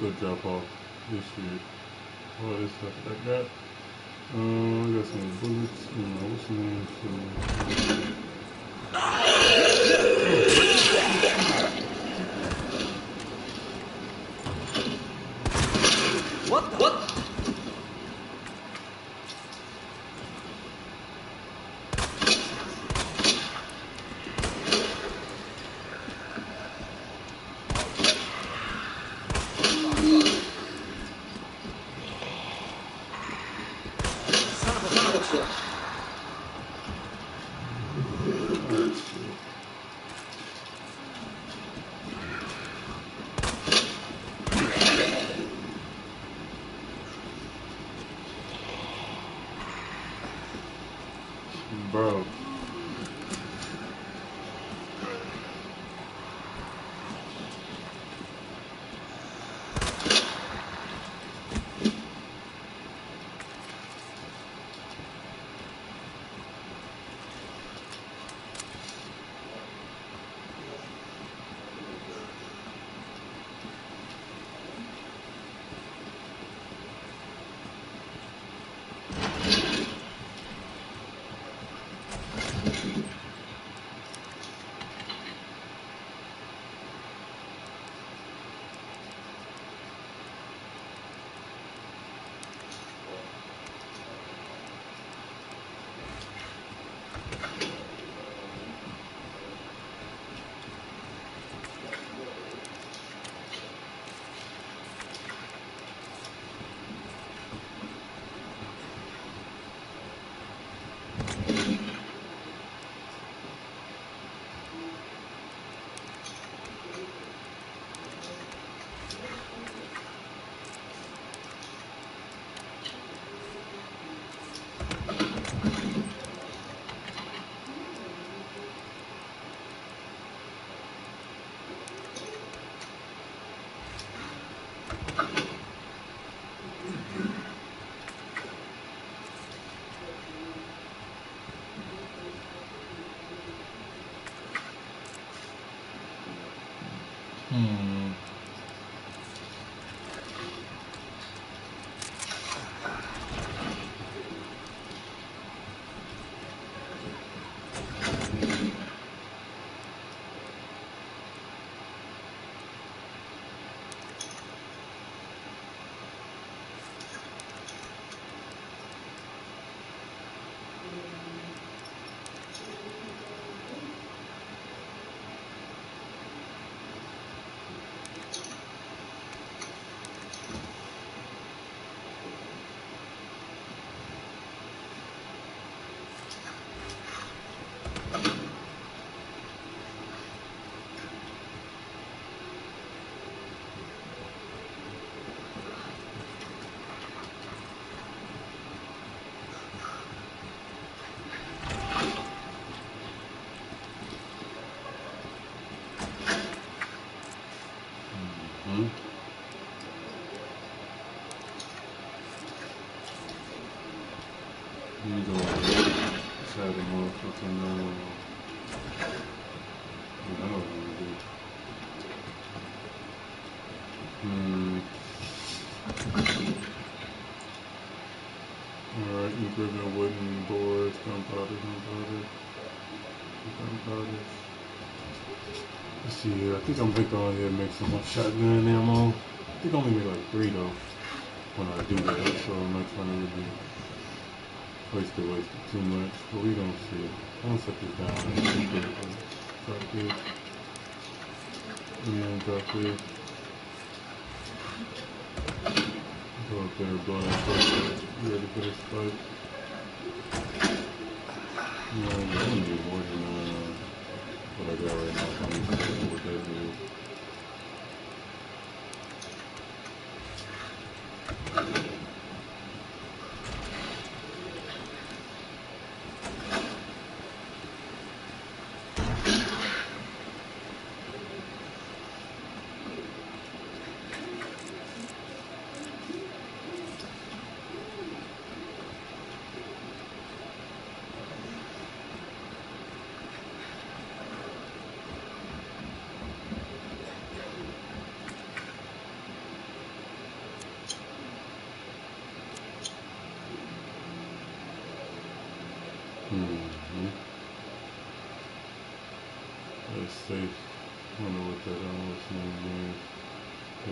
Could drop off this shit. All this stuff like that. Uh, I got some bullets. What's the name? So, see. I think I'm gonna go ahead and make some more shotgun ammo. I think I only make like three though when I do that, so I'm not trying to really waste it, waste it too much. But we gonna see. I'm gonna set this down. Drop this. Yeah, drop this. Go up there, blow that first. Ready for this fight. No, I'm gonna do more than uh, I got right now. I'm not sure. Thank you.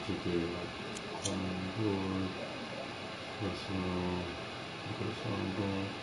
What you did like um, board. What's um what's um doing?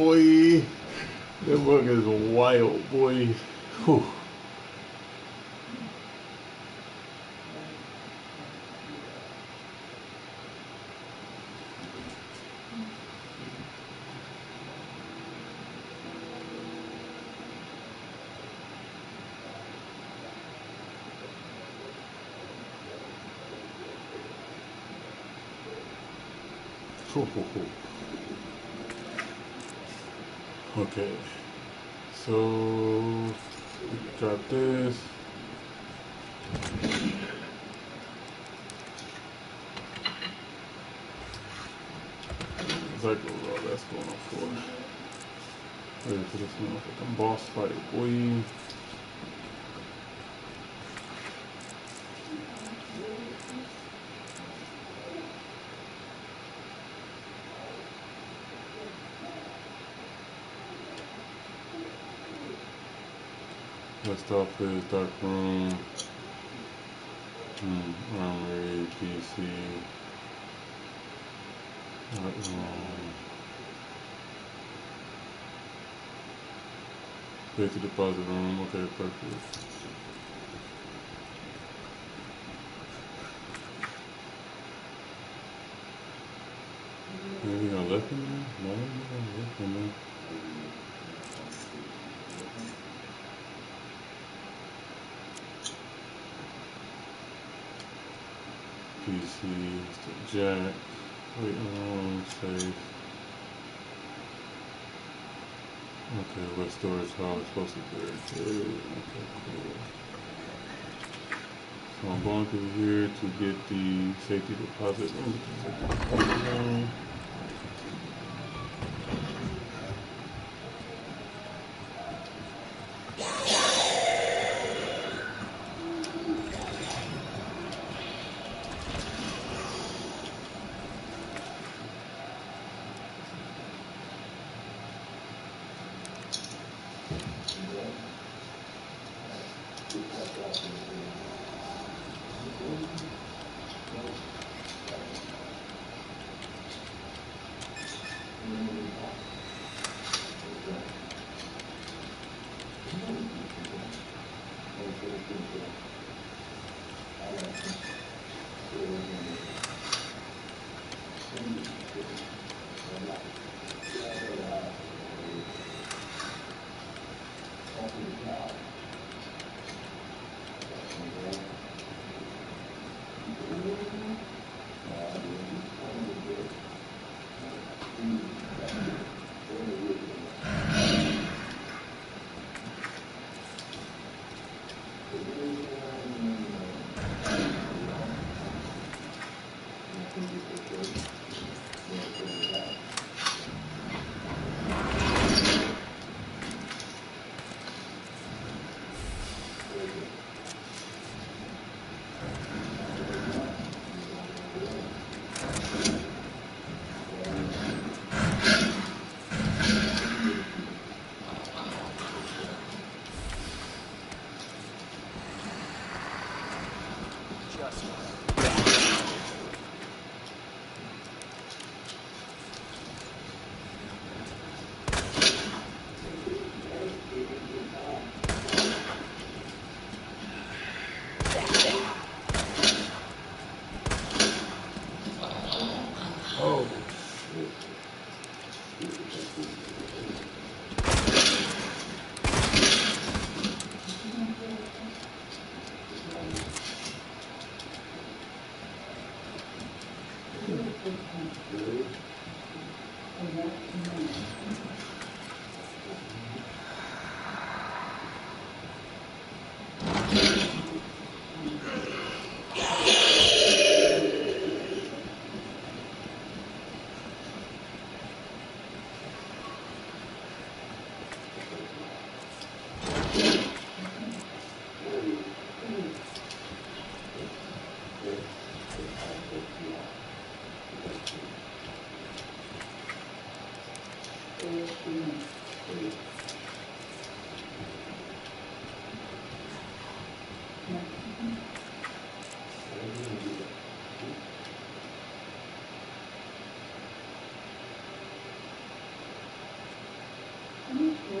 Boy. That book is wild boy. Whew. So got this. What all that's going on for. Ready for this motherfucking boss fight, boy. First off is Dark Room, hmm, Armory, PC, Dark Room, to Deposit Room, okay, perfect. Anything on left in there? No, on left in there. PC, Jack. Wait, um, save. Okay, restore is how it's supposed to be. Okay, cool. So I'm going through here to get the safety deposit.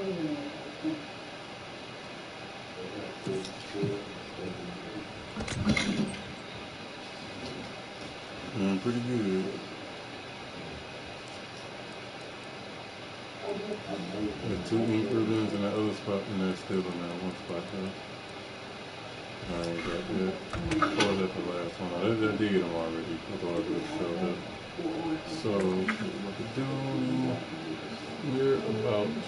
Mm, pretty good. The two ribbons in the other spot, and that's still in that one spot though. I ain't got that. Or is that the last one? I, I did get them already. Otherwise it showed up. So,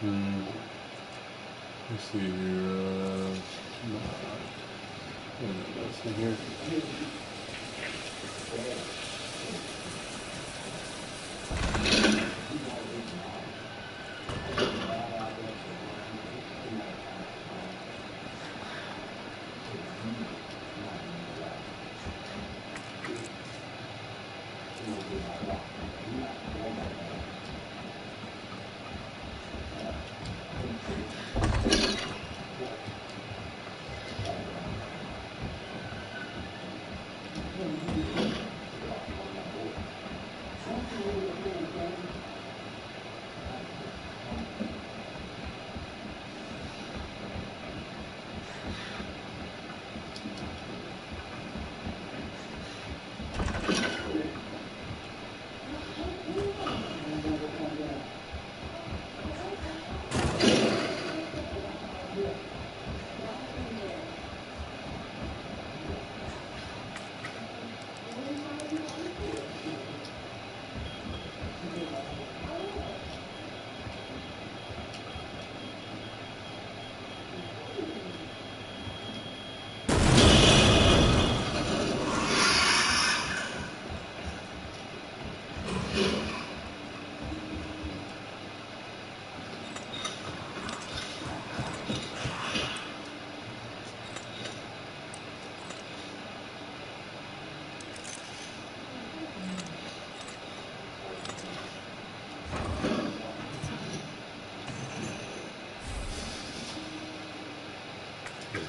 Hmm. Let's see here. Uh, that's in here.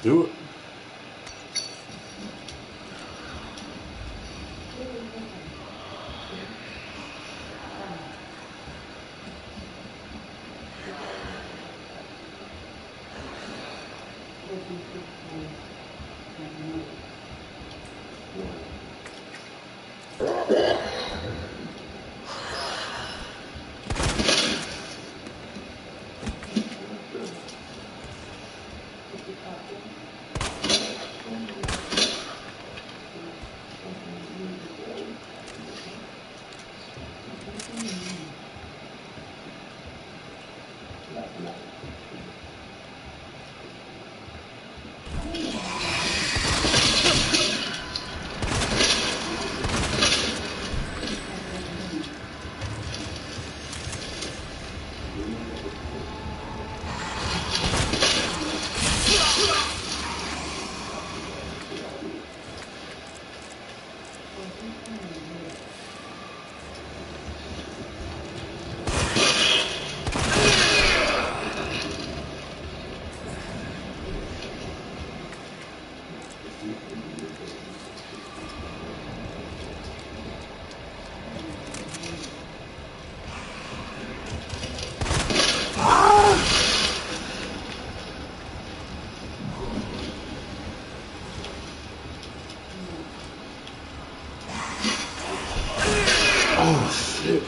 Do it. Oh shit.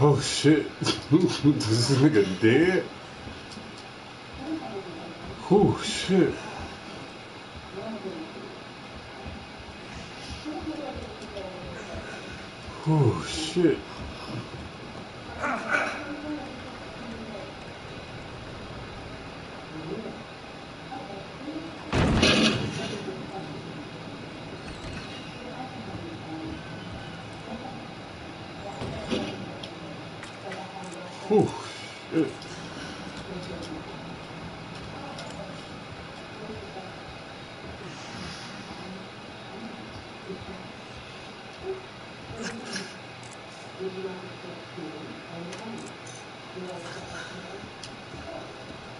Oh shit. this nigga dead? Oh shit. Oh shit. Oh shit.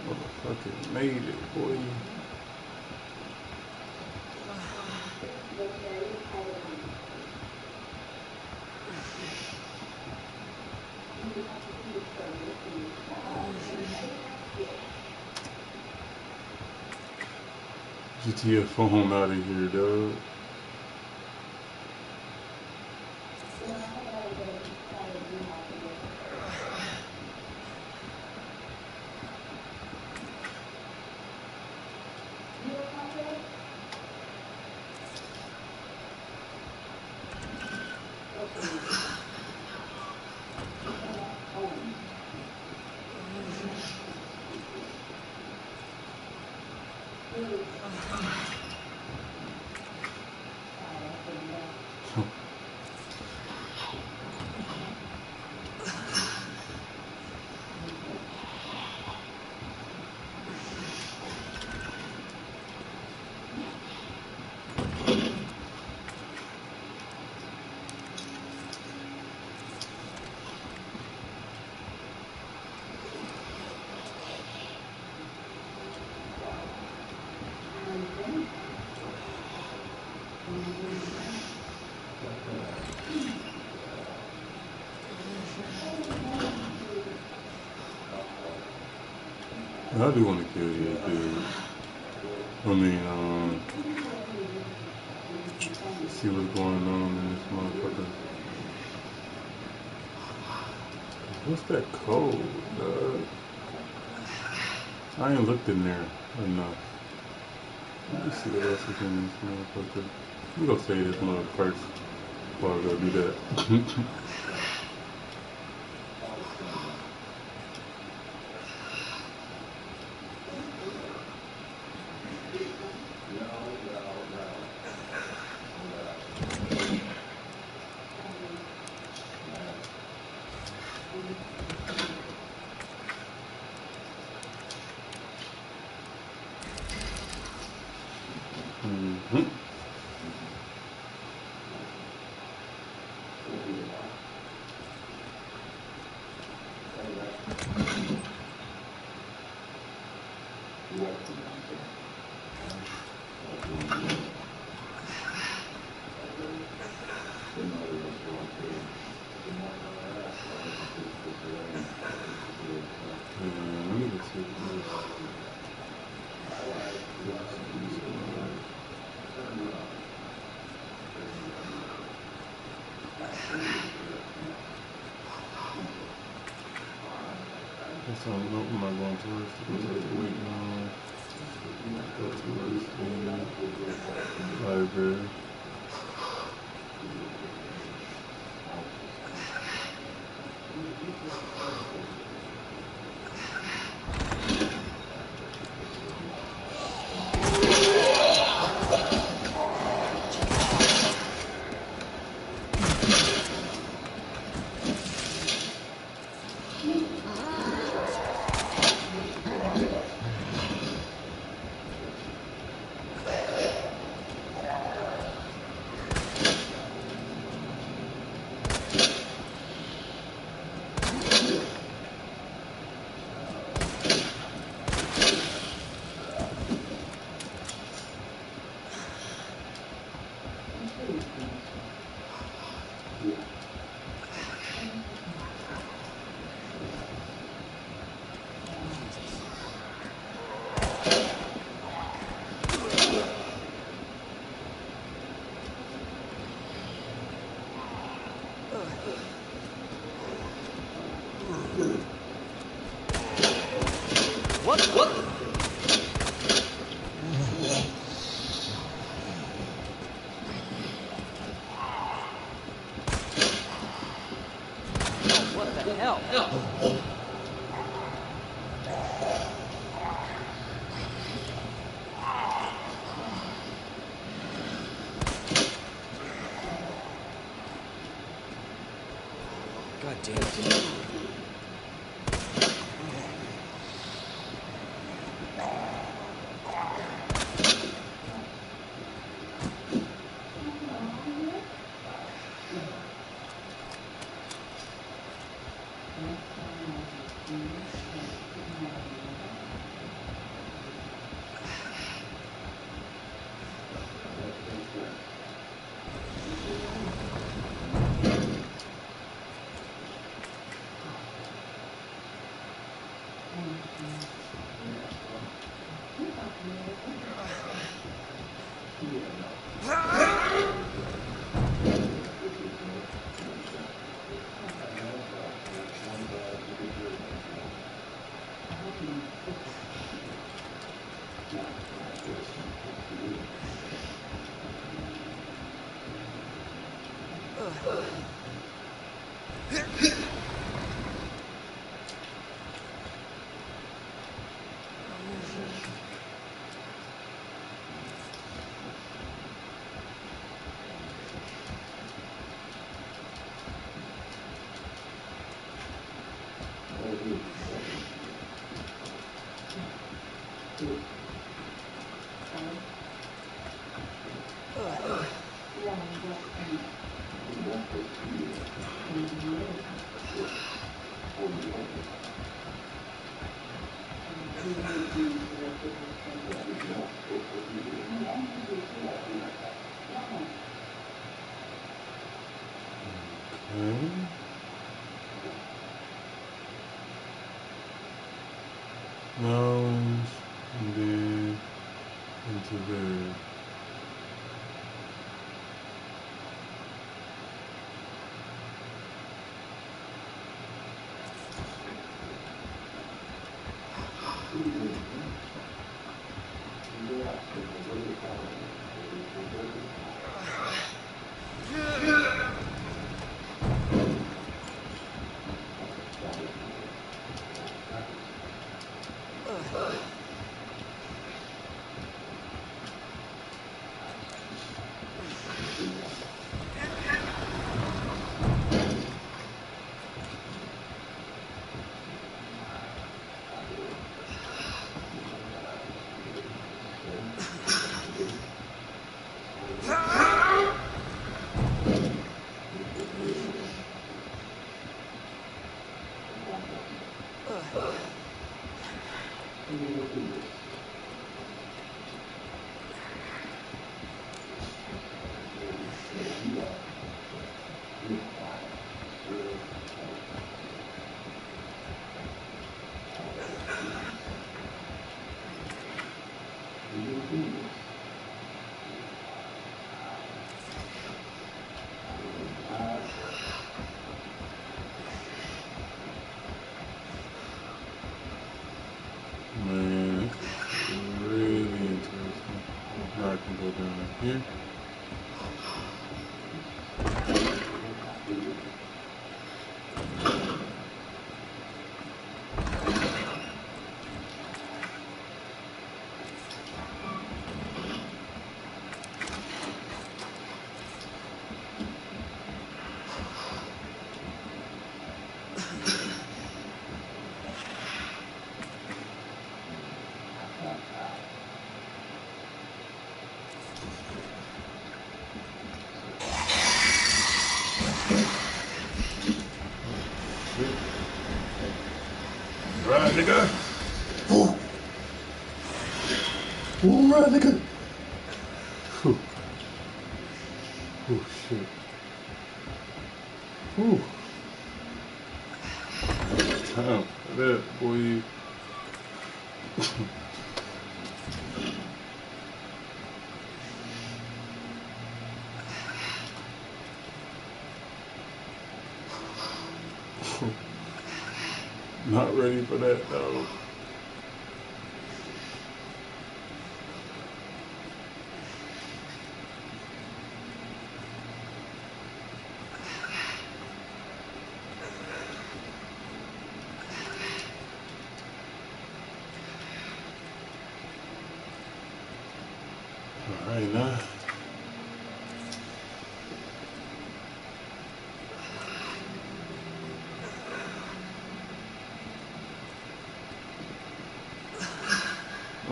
Motherfucking made it, boy. Your phone out of here, dog. I do want to kill you, dude. I mean, um, see what's going on in this motherfucker. What's that code, dog? I ain't looked in there enough. Let me see what else is in this motherfucker. I'm gonna say this mother first before I go do that. Mhm. Uh, let me go see what this- No, I'm not going towards Okay. Right, nigga. Whew. Oh, shit. Whew. Time for that, boy. Not ready for that, though. All right, now.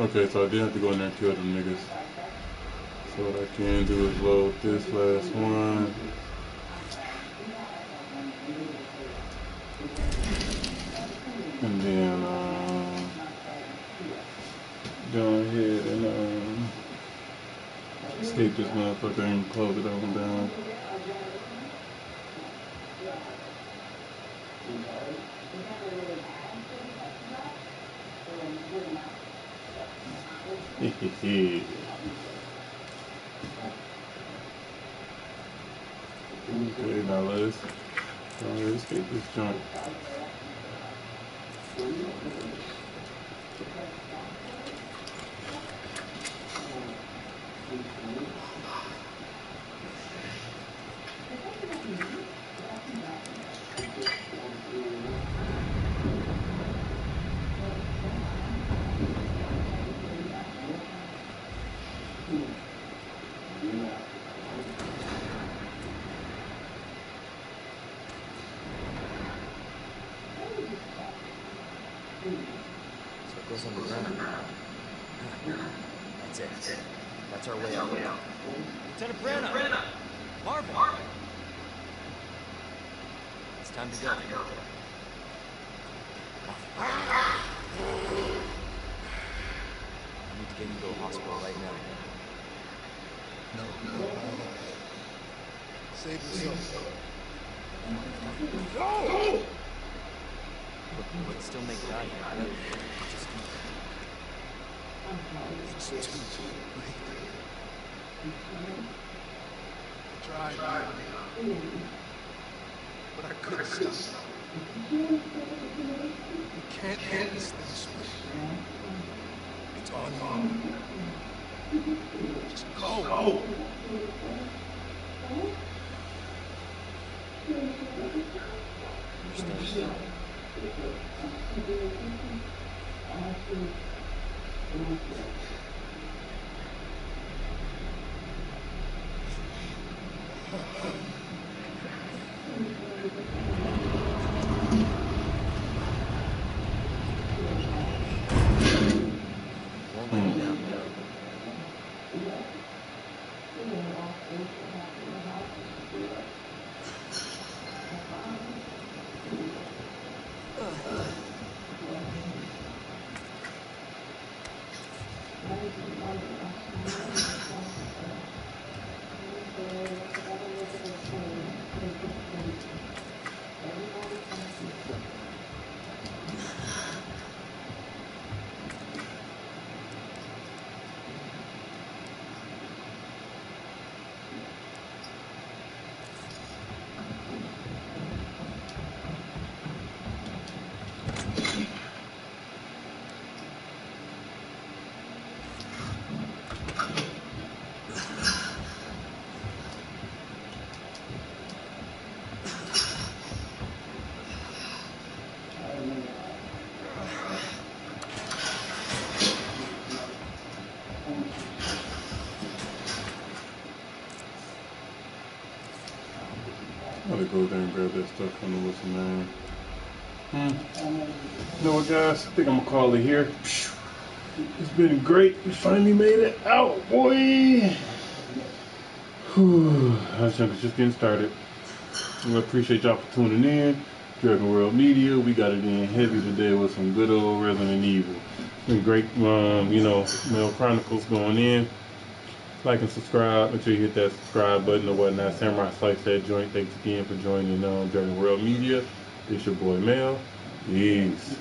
Okay, so I did have to go in there and kill them niggas. So what I can do is load this last one. And then um, go ahead and um, escape this motherfucker and close it all down. Okay, now let's ahead and escape this joint. Go there and grab that stuff from the what's the name. Hmm. You know what, guys? I think I'm gonna call it here. It's been great. We finally made it out, boy. Whew. I was just getting started. I appreciate y'all for tuning in. Dragon World Media. We got it in heavy today with some good old Resident Evil. Been great, um, you know, Mel Chronicles going in. Like and subscribe. Make sure you hit that subscribe button or whatnot. Samurai Slice that joint. Thanks again for joining um, Dragon World Media. It's your boy Mel. Peace.